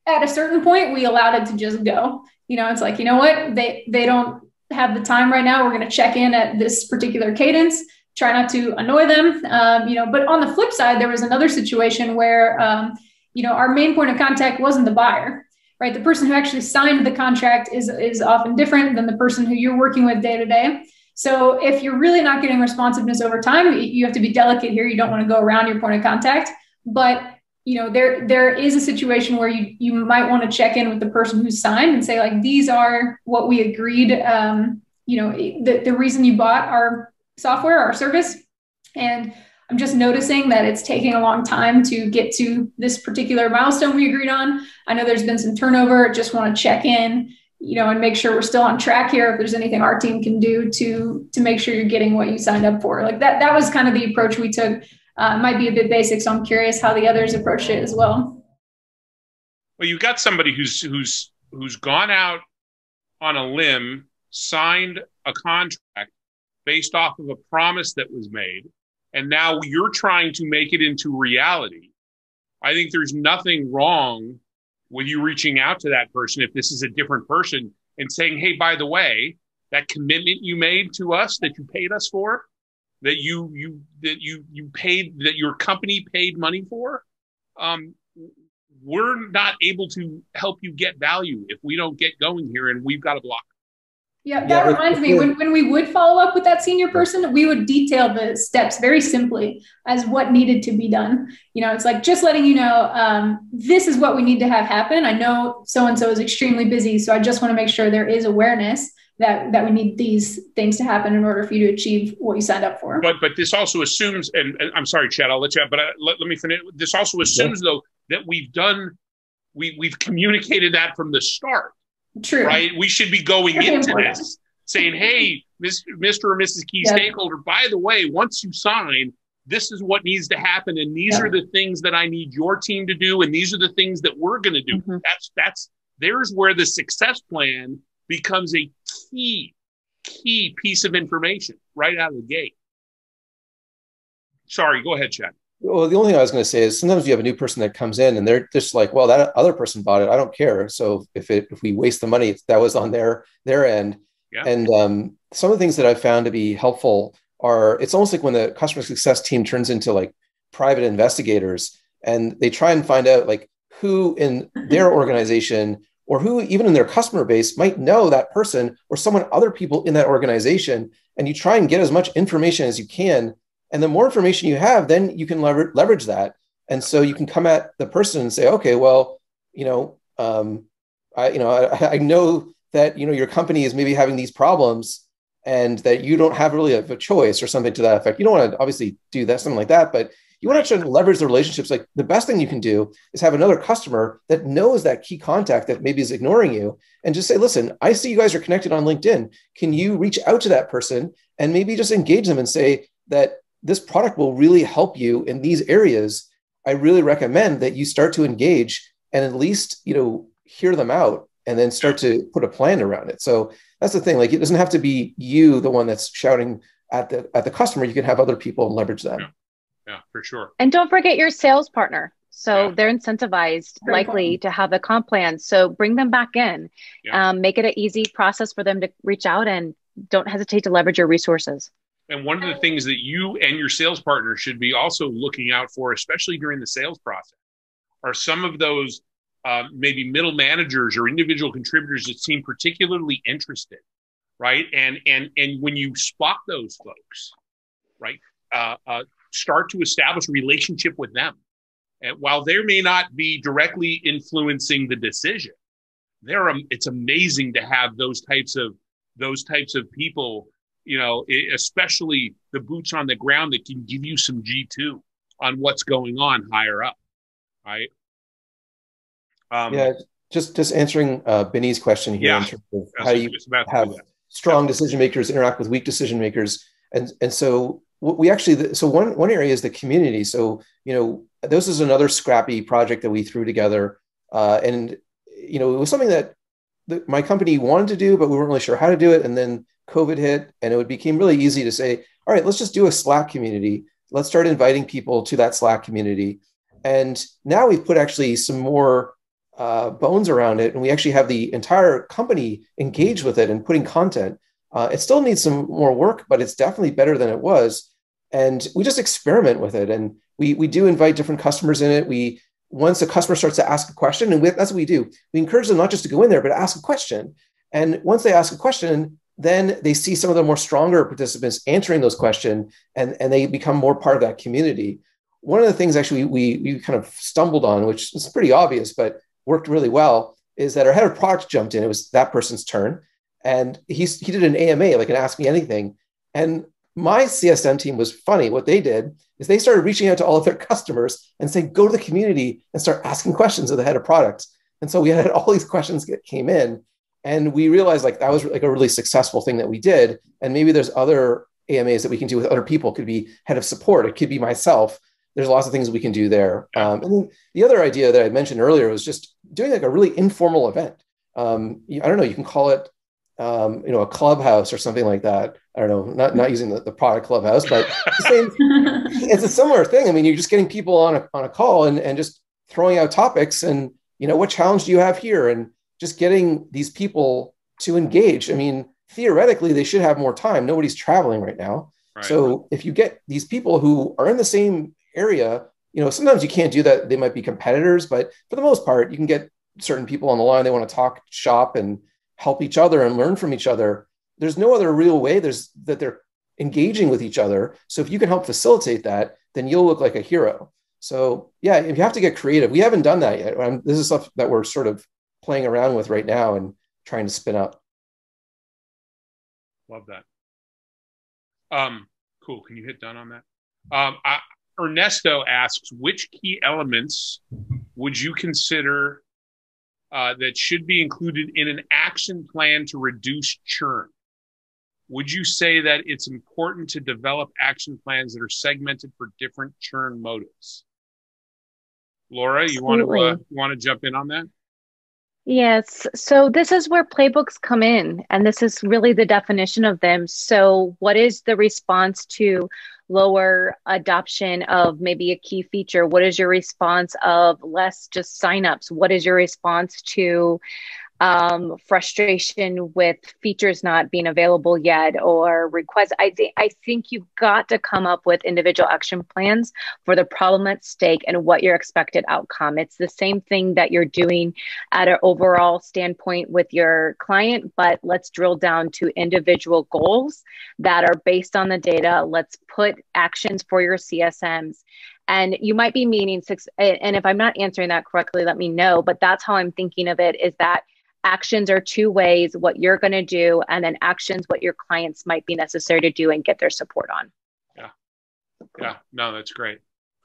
at a certain point, we allowed it to just go. You know, it's like, you know what, they they don't have the time right now. We're going to check in at this particular cadence. Try not to annoy them. Um, you know, but on the flip side, there was another situation where, um, you know, our main point of contact wasn't the buyer, right? The person who actually signed the contract is is often different than the person who you're working with day to day. So if you're really not getting responsiveness over time, you have to be delicate here. You don't want to go around your point of contact, but you know there there is a situation where you you might want to check in with the person who signed and say like these are what we agreed um, you know the, the reason you bought our software our service and i'm just noticing that it's taking a long time to get to this particular milestone we agreed on i know there's been some turnover just want to check in you know, and make sure we're still on track here. If there's anything our team can do to to make sure you're getting what you signed up for, like that. That was kind of the approach we took. Uh, might be a bit basic, so I'm curious how the others approach it as well. Well, you've got somebody who's who's who's gone out on a limb, signed a contract based off of a promise that was made, and now you're trying to make it into reality. I think there's nothing wrong with you reaching out to that person if this is a different person and saying, hey, by the way, that commitment you made to us that you paid us for, that you you that you you paid that your company paid money for, um, we're not able to help you get value if we don't get going here and we've got a block yeah, that yeah, reminds me when, when we would follow up with that senior person, we would detail the steps very simply as what needed to be done. You know, it's like just letting you know um, this is what we need to have happen. I know so and so is extremely busy, so I just want to make sure there is awareness that that we need these things to happen in order for you to achieve what you signed up for. But but this also assumes, and, and I'm sorry, Chad, I'll let you. Have, but uh, let, let me finish. This also assumes yeah. though that we've done we we've communicated that from the start True. Right? We should be going Very into important. this saying, hey, Mr. or Mrs. Key yep. Stakeholder, by the way, once you sign, this is what needs to happen. And these yep. are the things that I need your team to do. And these are the things that we're going to do. Mm-hmm. That's, that's, there's where the success plan becomes a key, key piece of information right out of the gate. Sorry, go ahead, Chad. Well, the only thing I was going to say is sometimes you have a new person that comes in and they're just like, well, that other person bought it. I don't care. So if it if we waste the money, that was on their their end. Yeah. And um, some of the things that I've found to be helpful are it's almost like when the customer success team turns into like private investigators and they try and find out like who in their organization or who even in their customer base might know that person or someone other people in that organization and you try and get as much information as you can and the more information you have, then you can lever- leverage that. And so you can come at the person and say, okay, well, you know, um, I, you know, I, I know that you know your company is maybe having these problems, and that you don't have really a, a choice or something to that effect. You don't want to obviously do that, something like that, but you want to to leverage the relationships. Like the best thing you can do is have another customer that knows that key contact that maybe is ignoring you and just say, listen, I see you guys are connected on LinkedIn. Can you reach out to that person and maybe just engage them and say that this product will really help you in these areas. I really recommend that you start to engage and at least, you know, hear them out and then start to put a plan around it. So that's the thing. Like it doesn't have to be you, the one that's shouting at the at the customer. You can have other people and leverage them. Yeah, yeah for sure. And don't forget your sales partner. So yeah. they're incentivized Very likely fun. to have a comp plan. So bring them back in. Yeah. Um, make it an easy process for them to reach out and don't hesitate to leverage your resources. And one of the things that you and your sales partner should be also looking out for, especially during the sales process, are some of those uh, maybe middle managers or individual contributors that seem particularly interested, right? And and and when you spot those folks, right, uh, uh, start to establish a relationship with them. And while they may not be directly influencing the decision, there um, it's amazing to have those types of those types of people. You know, especially the boots on the ground that can give you some G two on what's going on higher up, right? Um, yeah, just just answering uh, Benny's question here yeah, in terms of how you have strong decision makers interact with weak decision makers, and and so we actually so one one area is the community. So you know this is another scrappy project that we threw together, uh, and you know it was something that the, my company wanted to do, but we weren't really sure how to do it, and then COVID hit, and it became really easy to say, all right, let's just do a Slack community. Let's start inviting people to that Slack community. And now we've put actually some more uh, bones around it, and we actually have the entire company engaged with it and putting content. Uh, it still needs some more work, but it's definitely better than it was. And we just experiment with it, and we we do invite different customers in it. We once a customer starts to ask a question, and we, that's what we do. We encourage them not just to go in there, but ask a question. And once they ask a question, then they see some of the more stronger participants answering those questions, and and they become more part of that community. One of the things actually we we kind of stumbled on, which is pretty obvious, but worked really well is that our head of product jumped in. It was that person's turn. And he's, he did an AMA, like an Ask Me Anything. And my CSM team was funny. What they did is they started reaching out to all of their customers and saying, go to the community and start asking questions of the head of product. And so we had *laughs* all these questions that came in. And we realized like that was like a really successful thing that we did. And maybe there's other AMAs that we can do with other people. It could be head of support. It could be myself there's lots of things we can do there. Um, and then the other idea that I mentioned earlier was just doing like a really informal event. Um, I don't know, you can call it, um, you know, a clubhouse or something like that. I don't know, not, not using the, the product clubhouse, but same, *laughs* it's a similar thing. I mean, you're just getting people on a, on a call and, and just throwing out topics and, you know, what challenge do you have here? And just getting these people to engage. I mean, theoretically, they should have more time. Nobody's traveling right now. Right. So if you get these people who are in the same area, you know, sometimes you can't do that. They might be competitors, but for the most part, you can get certain people on the line. They want to talk shop and help each other and learn from each other. There's no other real way there's that they're engaging with each other. So if you can help facilitate that, then you'll look like a hero. So yeah, if you have to get creative, we haven't done that yet. I'm, this is stuff that we're sort of playing around with right now and trying to spin up. Love that. Um, cool. Can you hit done on that? Um, I, Ernesto asks, which key elements would you consider uh, that should be included in an action plan to reduce churn? Would you say that it's important to develop action plans that are segmented for different churn motives? Laura, you want to uh, want to jump in on that? Yes. So this is where playbooks come in, and this is really the definition of them. So, what is the response to lower adoption of maybe a key feature? What is your response of less just signups? What is your response to um, frustration with features not being available yet or requests. I think I think you've got to come up with individual action plans for the problem at stake and what your expected outcome. It's the same thing that you're doing at an overall standpoint with your client, but let's drill down to individual goals that are based on the data. Let's put actions for your CSMs and you might be meaning six and if i'm not answering that correctly let me know but that's how i'm thinking of it is that actions are two ways what you're going to do and then actions what your clients might be necessary to do and get their support on. Yeah. Yeah. No that's great.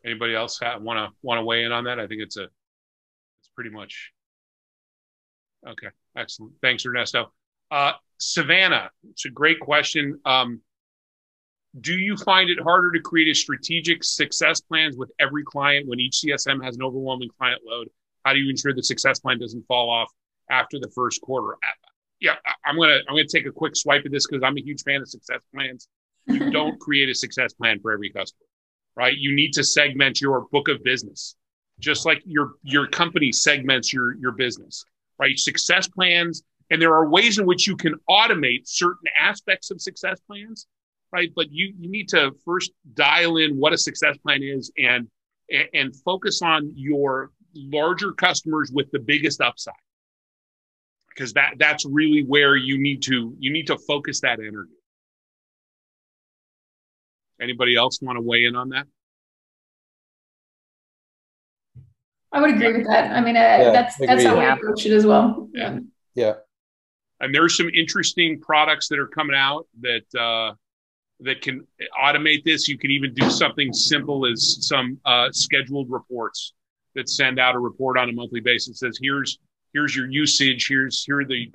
Anybody else want to want to weigh in on that? I think it's a it's pretty much okay excellent. Thanks ernesto. Uh, savannah it's a great question. Um, do you find it harder to create a strategic success plans with every client when each csm has an overwhelming client load? How do you ensure the success plan doesn't fall off after the first quarter? Yeah, I'm gonna I'm gonna take a quick swipe at this because I'm a huge fan of success plans. You *laughs* don't create a success plan for every customer, right? You need to segment your book of business, just like your your company segments your your business, right? Success plans, and there are ways in which you can automate certain aspects of success plans, right? But you you need to first dial in what a success plan is and and focus on your larger customers with the biggest upside because that that's really where you need to you need to focus that energy anybody else want to weigh in on that i would agree with that i mean uh, yeah, that's that's how yeah. we approach it as well yeah yeah and there's some interesting products that are coming out that uh that can automate this. You can even do something simple as some uh, scheduled reports that send out a report on a monthly basis. Says here's here's your usage. Here's here the.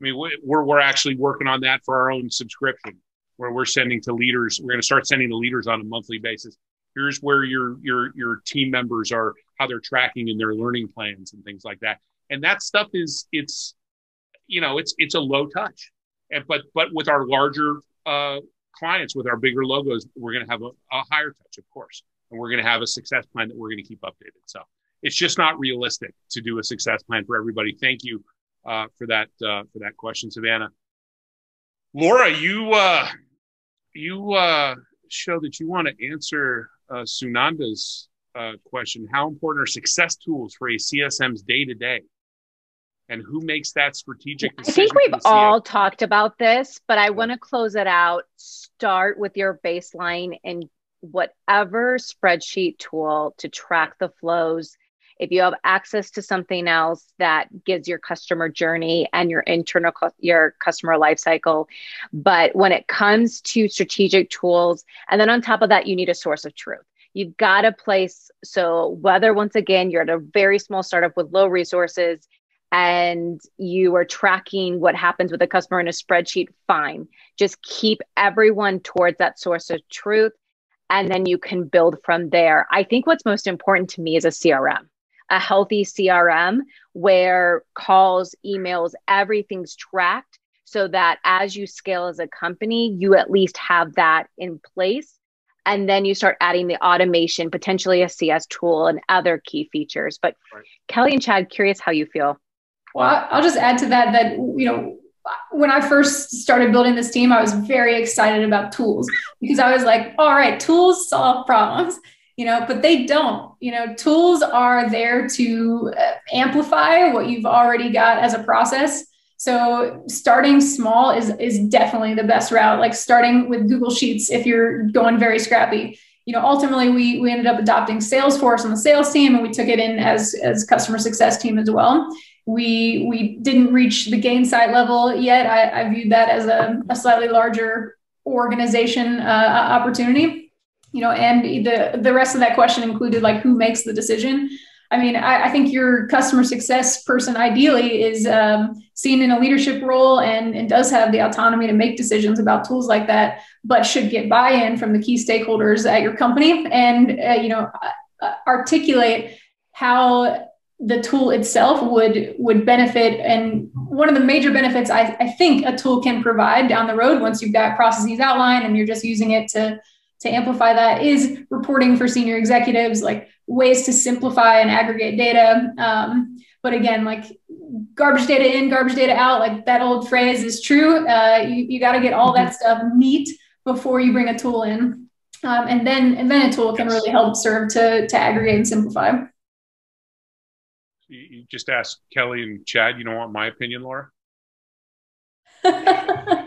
I mean, we're we're actually working on that for our own subscription, where we're sending to leaders. We're going to start sending to leaders on a monthly basis. Here's where your your your team members are, how they're tracking in their learning plans and things like that. And that stuff is it's, you know, it's it's a low touch, and but but with our larger uh, clients with our bigger logos, we're going to have a, a higher touch, of course, and we're going to have a success plan that we're going to keep updated. So it's just not realistic to do a success plan for everybody. Thank you uh, for that uh, for that question, Savannah. Laura, you uh, you uh, show that you want to answer uh, Sunanda's uh, question. How important are success tools for a CSM's day to day? and who makes that strategic I think we've all talked about this, but I want to close it out. Start with your baseline and whatever spreadsheet tool to track the flows. If you have access to something else that gives your customer journey and your internal your customer lifecycle, but when it comes to strategic tools, and then on top of that, you need a source of truth. You've got a place. So whether once again you're at a very small startup with low resources, and you are tracking what happens with a customer in a spreadsheet, fine. Just keep everyone towards that source of truth and then you can build from there. I think what's most important to me is a CRM, a healthy CRM where calls, emails, everything's tracked so that as you scale as a company, you at least have that in place. And then you start adding the automation, potentially a CS tool and other key features. But right. Kelly and Chad, curious how you feel. Well, I'll just add to that that, you know, when I first started building this team, I was very excited about tools because I was like, all right, tools solve problems, you know, but they don't. You know, tools are there to uh, amplify what you've already got as a process. So starting small is is definitely the best route. Like starting with Google Sheets if you're going very scrappy. You know, ultimately we we ended up adopting Salesforce on the sales team and we took it in as as customer success team as well we we didn't reach the gain Gainsight level yet. I, I viewed that as a, a slightly larger organization uh, opportunity. You know, and the the rest of that question included like who makes the decision. I mean, I, I think your customer success person ideally is um, seen in a leadership role and, and does have the autonomy to make decisions about tools like that, but should get buy-in from the key stakeholders at your company and uh, you know uh, articulate how the tool itself would would benefit and one of the major benefits I, I think a tool can provide down the road once you've got processes outlined and you're just using it to to amplify that is reporting for senior executives like ways to simplify and aggregate data. Um, but again like garbage data in garbage data out like that old phrase is true. Uh, you, you got to get all that stuff neat before you bring a tool in. Um, and then and then a tool can really help serve to to aggregate and simplify. You just ask Kelly and Chad. You don't want my opinion, Laura? *laughs*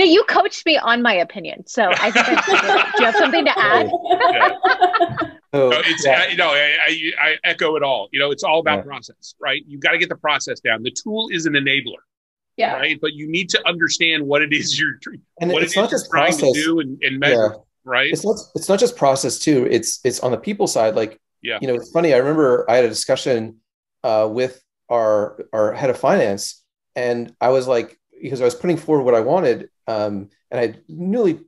no, you coached me on my opinion, so I think. do you have something to add? *laughs* yeah. *laughs* Oh, no, it's yeah. you know I, I, I, echo it all. You know, it's all about yeah. process, right? You got to get the process down. The tool is an enabler, yeah. Right, but you need to understand what it is you're and what it's not just trying process. to do and, and measure. Right. It's not. It's not just process too. It's it's on the people side. Like yeah. You know, it's funny. I remember I had a discussion uh, with our our head of finance, and I was like, because I was putting forward what I wanted, um, and I newly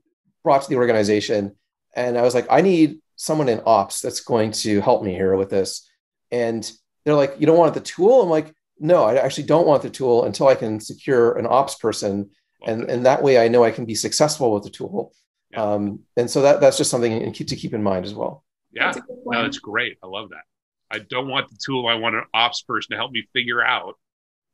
brought to the organization, and I was like, I need someone in ops that's going to help me here with this, and they're like, you don't want the tool? I'm like, no, I actually don't want the tool until I can secure an ops person. And, and that way I know I can be successful with the tool. Yeah. Um, and so that, that's just something to keep in mind as well. Yeah, that's no, that's great. I love that. I don't want the tool. I want an ops person to help me figure out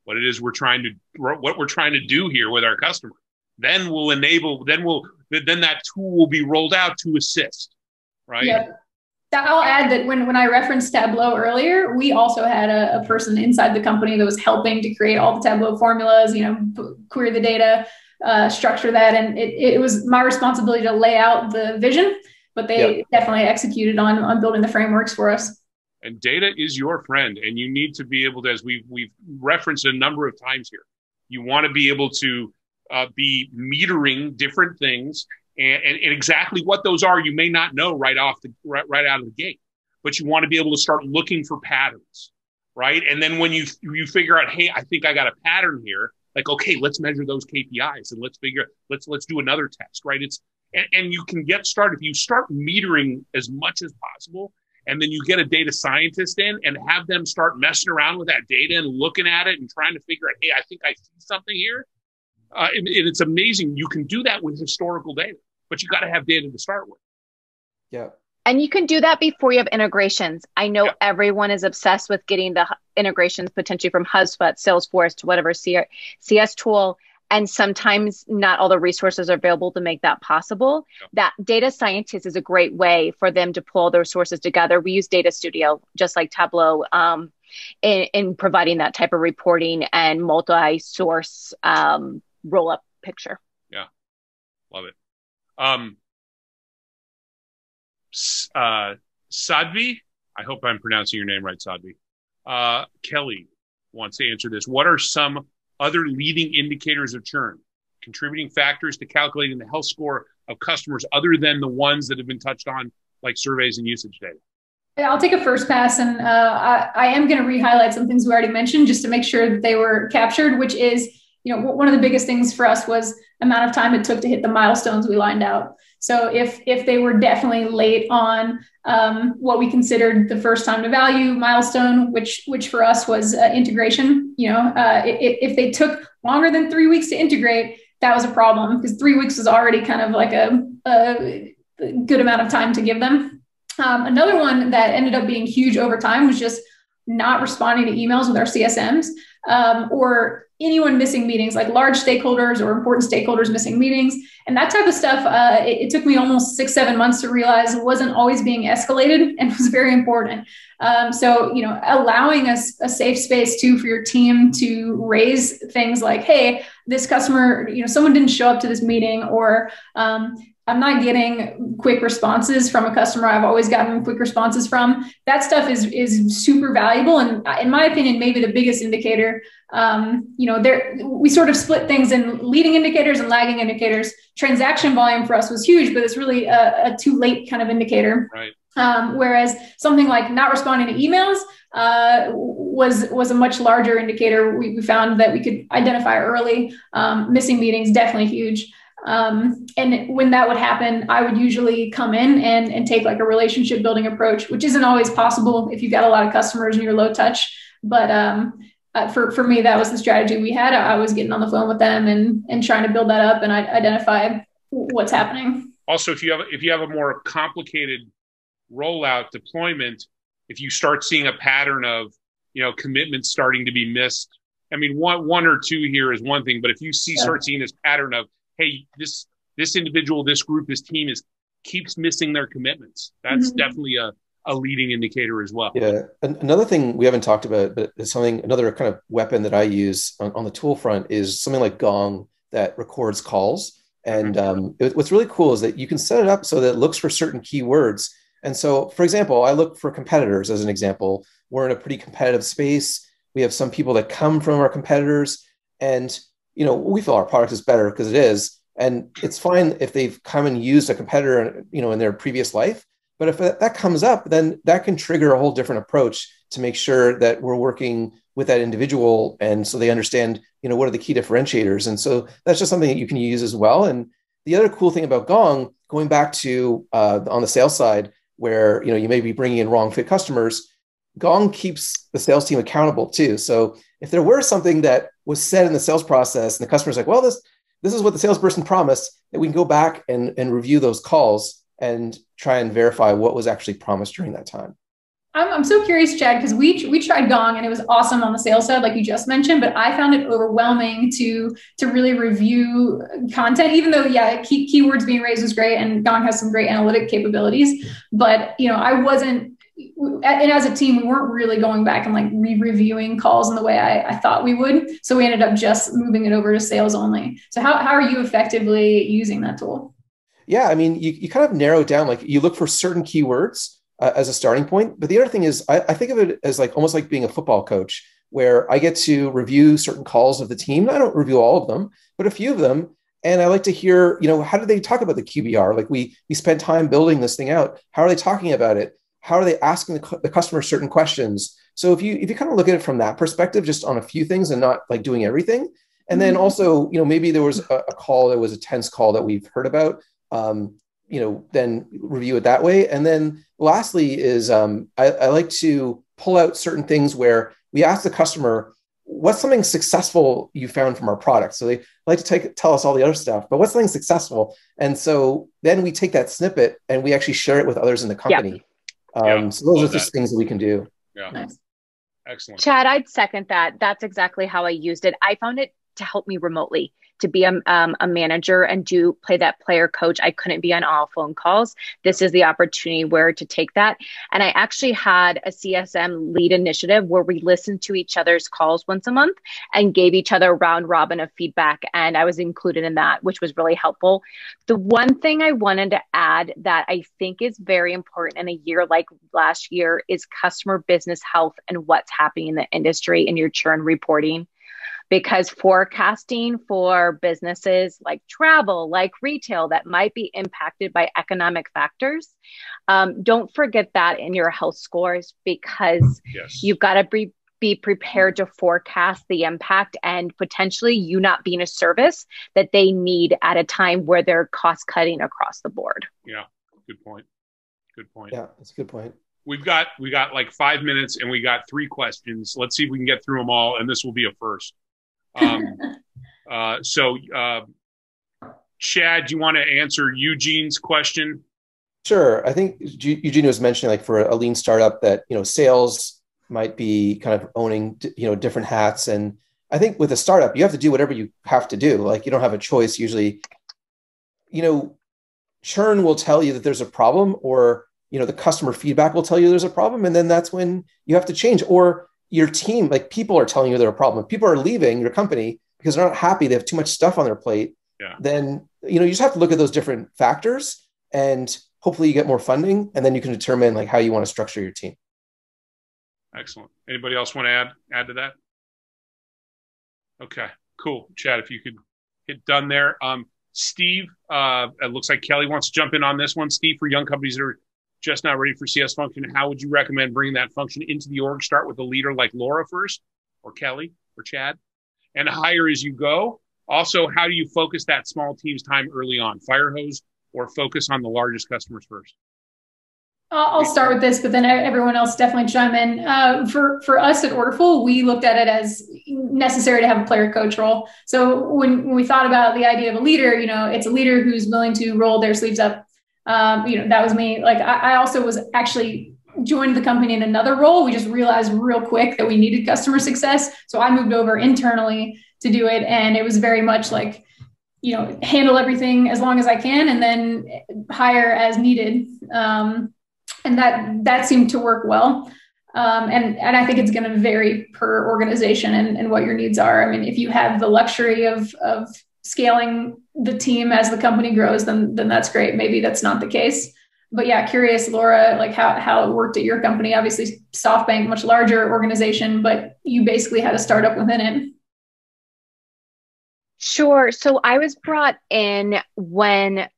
what it is we're trying to what we're trying to do here with our customer. Then we'll enable. Then we'll then that tool will be rolled out to assist. Right. Yep. I'll add that when, when I referenced Tableau earlier, we also had a, a, person inside the company that was helping to create all the Tableau formulas, you know, query the data, uh, structure that. And it, it was my responsibility to lay out the vision, but they yep. definitely executed on, on building the frameworks for us. And data is your friend. And you need to be able to, as we've, we've referenced a number of times here, you want to be able to uh, be metering different things and, and, and, exactly what those are, you may not know right off the right, right out of the gate, but you want to be able to start looking for patterns, right? And then when you you figure out, hey, I think I got a pattern here, like okay, let's measure those KPIs and let's figure let's let's do another test, right? It's and, and you can get started if you start metering as much as possible, and then you get a data scientist in and have them start messing around with that data and looking at it and trying to figure out, hey, I think I see something here. Uh, and, and, it's amazing. You can do that with historical data but you got to have data to start with. Yeah. And you can do that before you have integrations. I know yeah. everyone is obsessed with getting the integrations potentially from HubSpot, Salesforce to whatever CS tool. And sometimes not all the resources are available to make that possible. Yeah. That data scientist is a great way for them to pull their sources together. We use Data Studio, just like Tableau, um, in, in, providing that type of reporting and multi source um, roll up picture. Yeah, love it. Um, uh, Sadvi, I hope I'm pronouncing your name right, Sadvi. Uh, Kelly wants to answer this. What are some other leading indicators of churn, contributing factors to calculating the health score of customers other than the ones that have been touched on, like surveys and usage data? I'll take a first pass, and uh, I, I, am going to re-highlight some things we already mentioned just to make sure that they were captured. Which is, you know, one of the biggest things for us was amount of time it took to hit the milestones we lined out. So if if they were definitely late on um, what we considered the first time to value milestone, which which for us was uh, integration, you know, uh, if, if they took longer than three weeks to integrate, that was a problem because three weeks was already kind of like a, a good amount of time to give them. Um, another one that ended up being huge over time was just not responding to emails with our CSMs um, or anyone missing meetings, like large stakeholders or important stakeholders missing meetings. And that type of stuff, uh, it, it, took me almost six, seven months to realize wasn't always being escalated *laughs* and was very important. Um, so, you know, allowing us a, a safe space too for your team to raise things like, hey, this customer, you know, someone didn't show up to this meeting or, um, I'm not getting quick responses from a customer I've always gotten quick responses from. That stuff is is super valuable, and in my opinion, maybe the biggest indicator. Um, you know, there we sort of split things in leading indicators and lagging indicators. Transaction volume for us was huge, but it's really a, a too late kind of indicator. Right. Um, whereas something like not responding to emails uh, was was a much larger indicator. We, we found that we could identify early. Um, missing meetings definitely huge. Um, and when that would happen, I would usually come in and, and take like a relationship building approach, which isn't always possible if you've got a lot of customers and you're low touch. But um, uh, for, for me, that was the strategy we had. I was getting on the phone with them and, and trying to build that up and I, identify what's happening. Also, if you have if you have a more complicated rollout deployment, if you start seeing a pattern of you know commitments starting to be missed, I mean one one or two here is one thing, but if you see yeah. start seeing this pattern of hey, this this individual, this group, this team is keeps missing their commitments. That's mm-hmm. definitely a a leading indicator as well. Yeah. Another thing we haven't talked about, but it's something another kind of weapon that I use on, on the tool front is something like Gong that records calls. And mm-hmm. um, it, what's really cool is that you can set it up so that it looks for certain keywords. And so, for example, I look for competitors as an example. We're in a pretty competitive space. We have some people that come from our competitors, and you know we feel our product is better because it is and it's fine if they've come and used a competitor you know in their previous life but if that comes up then that can trigger a whole different approach to make sure that we're working with that individual and so they understand you know what are the key differentiators. And so that's just something that you can use as well. And the other cool thing about gong going back to uh, on the sales side where you know you may be bringing in wrong fit customers Gong keeps the sales team accountable too. So if there were something that was said in the sales process and the customer's like, well, this this is what the salesperson promised, that we can go back and, and review those calls and try and verify what was actually promised during that time. I'm, I'm so curious, Chad, because we we tried Gong and it was awesome on the sales side, like you just mentioned. But I found it overwhelming to to really review content, even though yeah, key, keywords being raised was great, and Gong has some great analytic capabilities. But you know, I wasn't and as a team, we weren't really going back and like re-reviewing calls in the way I, I, thought we would. So we ended up just moving it over to sales only. So how, how are you effectively using that tool? Yeah, I mean, you, you kind of narrow it down, like you look for certain keywords uh, as a starting point. But the other thing is, I, I, think of it as like almost like being a football coach, where I get to review certain calls of the team. I don't review all of them, but a few of them. And I like to hear, you know, how do they talk about the QBR? Like we we spend time building this thing out. How are they talking about it? How are they asking the, the customer certain questions? So if you if you kind of look at it from that perspective, just on a few things and not like doing everything, and then mm-hmm. also, you know, maybe there was a, a call that was a tense call that we've heard about. Um, you know, then review it that way. And then lastly is um, I, I like to pull out certain things where we ask the customer, what's something successful you found from our product? So they like to take tell us all the other stuff, but what's something successful? And so then we take that snippet and we actually share it with others in the company. Um, yeah, so those are just things that we can do. Yeah. Nice. Excellent. Chad, I'd second that. That's exactly how I used it. I found it to help me remotely to be a, um, a manager and do play that player coach. I couldn't be on all phone calls. This is the opportunity where to take that. And I actually had a CSM lead initiative where we listened to each other's calls once a month and gave each other a round robin of feedback. And I was included in that, which was really helpful. The one thing I wanted to add that I think is very important in a year like last year is customer business health and what's happening in the industry and your churn reporting because forecasting for businesses like travel, like retail, that might be impacted by economic factors, um, don't forget that in your health scores because yes. you've got to be be prepared to forecast the impact and potentially you not being a service that they need at a time where they're cost cutting across the board. Yeah, good point. Good point. Yeah, that's a good point. We've got we got like five minutes and we got three questions. Let's see if we can get through them all, and this will be a first. Um, uh, so, uh, Chad, do you want to answer Eugene's question? Sure. I think Eugene was mentioning like for a lean startup that you know sales might be kind of owning you know different hats, and I think with a startup you have to do whatever you have to do. Like you don't have a choice usually. You know, churn will tell you that there's a problem, or you know the customer feedback will tell you there's a problem, and then that's when you have to change. Or your team, like people are telling you they're a problem. If people are leaving your company because they're not happy, they have too much stuff on their plate. Yeah. Then you know you just have to look at those different factors, and hopefully you get more funding, and then you can determine like how you want to structure your team. Excellent. Anybody else want to add add to that? Okay, cool. Chad, if you could hit done there. Um, Steve, uh, it looks like Kelly wants to jump in on this one. Steve, for young companies that are just not ready for CS function, how would you recommend bringing that function into the org? Start with a leader like Laura first, or Kelly, or Chad, and hire as you go. Also, how do you focus that small team's time early on? Fire hose or focus on the largest customers first? I'll start with this, but then everyone else definitely chime in. Uh, for for us at Orderful, we looked at it as necessary to have a player coach role. So when, when we thought about the idea of a leader, you know, it's a leader who's willing to roll their sleeves up um, you know, that was me. Like I, I also was actually joined the company in another role. We just realized real quick that we needed customer success. So I moved over internally to do it. And it was very much like, you know, handle everything as long as I can and then hire as needed. Um, and that that seemed to work well. Um, and and I think it's going to vary per organization and, and what your needs are. I mean, if you have the luxury of of scaling the team as the company grows, then then that's great. Maybe that's not the case. But yeah, curious, Laura, like how, how it worked at your company. Obviously, SoftBank, much larger organization, but you basically had a startup within it. Sure. So I was brought in when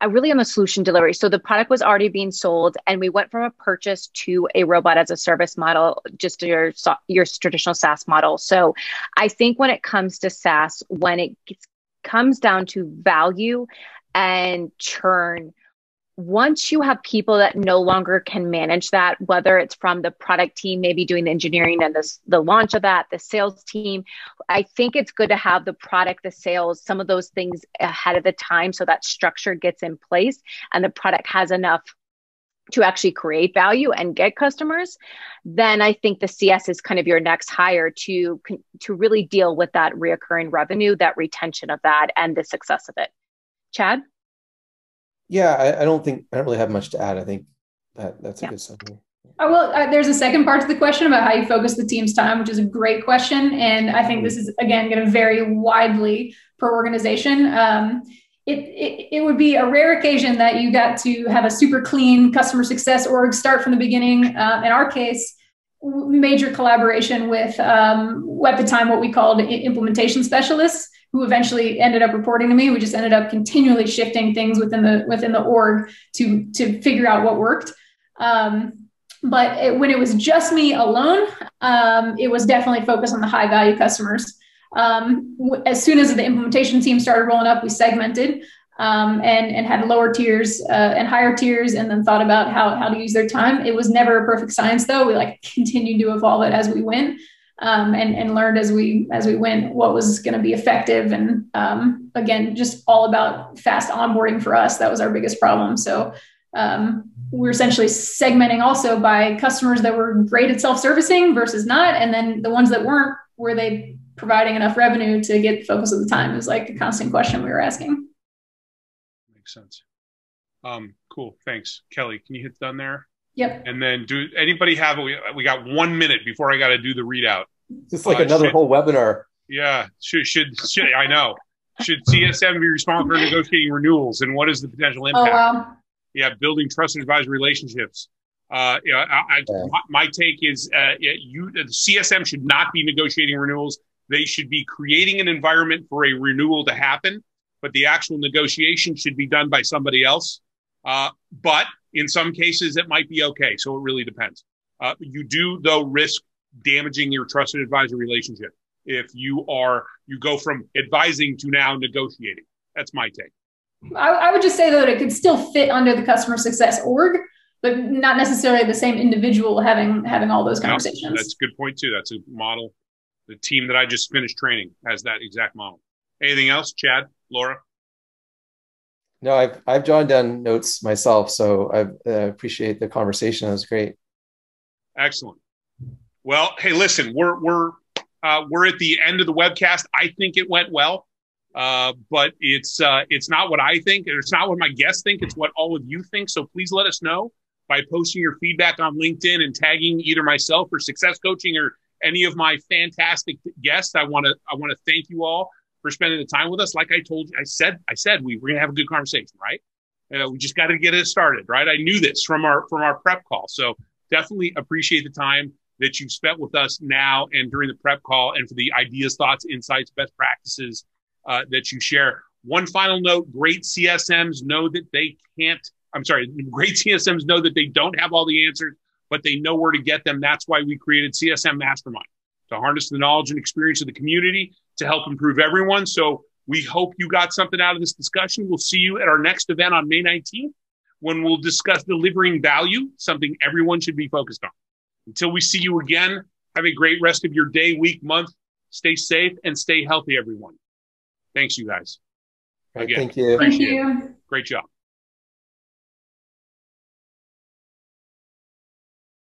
I uh, really on the solution delivery. So the product was already being sold, and we went from a purchase to a robot as a service model, just your your traditional SaaS model. So I think when it comes to SaaS, when it gets comes down to value and churn. Once you have people that no longer can manage that, whether it's from the product team, maybe doing the engineering and the, the launch of that, the sales team, I think it's good to have the product, the sales, some of those things ahead of the time so that structure gets in place and the product has enough to actually create value and get customers then i think the cs is kind of your next hire to to really deal with that reoccurring revenue that retention of that and the success of it chad yeah, I, I, don't think I don't really have much to add. I think that that's a yeah. good summary. Oh, well, uh, there's a second part to the question about how you focus the team's time, which is a great question, and I think this is again going to vary widely per organization. Um, it, it, it, would be a rare occasion that you got to have a super clean customer success org start from the beginning. Uh, in our case, major collaboration with um, at the time what we called implementation specialists who eventually ended up reporting to me. We just ended up continually shifting things within the within the org to to figure out what worked. Um, but it, when it was just me alone, um, it was definitely focused on the high value customers. Um, as soon as the implementation team started rolling up, we segmented um, and and had lower tiers uh, and higher tiers, and then thought about how how to use their time. It was never a perfect science, though. We like *laughs* continued to evolve it as we went um, and, and learned as we as we went what was going to be effective. And um, again, just all about fast onboarding for us. That was our biggest problem. So um, we're essentially segmenting also by customers that were great at self-servicing versus not, and then the ones that weren't, were they providing enough revenue to get the focus of the time? is like a constant question we were asking. Makes sense. Um, cool. Thanks, Kelly. Can you hit done there? Yep. And then do anybody have we we got one minute before I got to do the readout. It's like uh, another should, whole webinar. Yeah. Should should should I know. Should CSM be responsible for negotiating renewals and what is the potential oh, impact? Oh, wow. Yeah, building trust and advisor relationships. Uh, yeah, I, I, yeah. My, my, take is uh, you the CSM should not be negotiating renewals. They should be creating an environment for a renewal to happen, but the actual negotiation should be done by somebody else. Uh, but in some cases, it might be okay. So it really depends. Uh, you do, though, risk damaging your trusted advisor relationship if you are you go from advising to now negotiating. That's my take. I, I would just say though that it could still fit under the customer success org, but not necessarily the same individual having having all those conversations. No, that's a good point too. That's a model. The team that I just finished training has that exact model. Anything else, Chad, Laura? No, I've I've jotted down notes myself, so I uh, appreciate the conversation. It was great. Excellent. Well, hey, listen, we're we're uh, we're at the end of the webcast. I think it went well, uh, but it's uh, it's not what I think. It's not what my guests think. It's what all of you think. So please let us know by posting your feedback on LinkedIn and tagging either myself or Success Coaching or any of my fantastic guests. I want to I want to thank you all for spending the time with us. Like I told you, I said, I said we were gonna have a good conversation, right? Uh, we just got to get it started, right? I knew this from our from our prep call, so definitely appreciate the time that you spent with us now and during the prep call, and for the ideas, thoughts, insights, best practices uh, that you share. One final note: great CSMs know that they can't. I'm sorry, great *laughs* CSMs know that they don't have all the answers, but they know where to get them. That's why we created CSM Mastermind to harness the knowledge and experience of the community to help improve everyone. So we hope you got something out of this discussion. We'll see you at our next event on May 19th when we'll discuss delivering value, something everyone should be focused on. Until we see you again, have a great rest of your day, week, month. Stay safe and stay healthy, everyone. Thanks, you guys. Again, thank you. Thank you. Great job.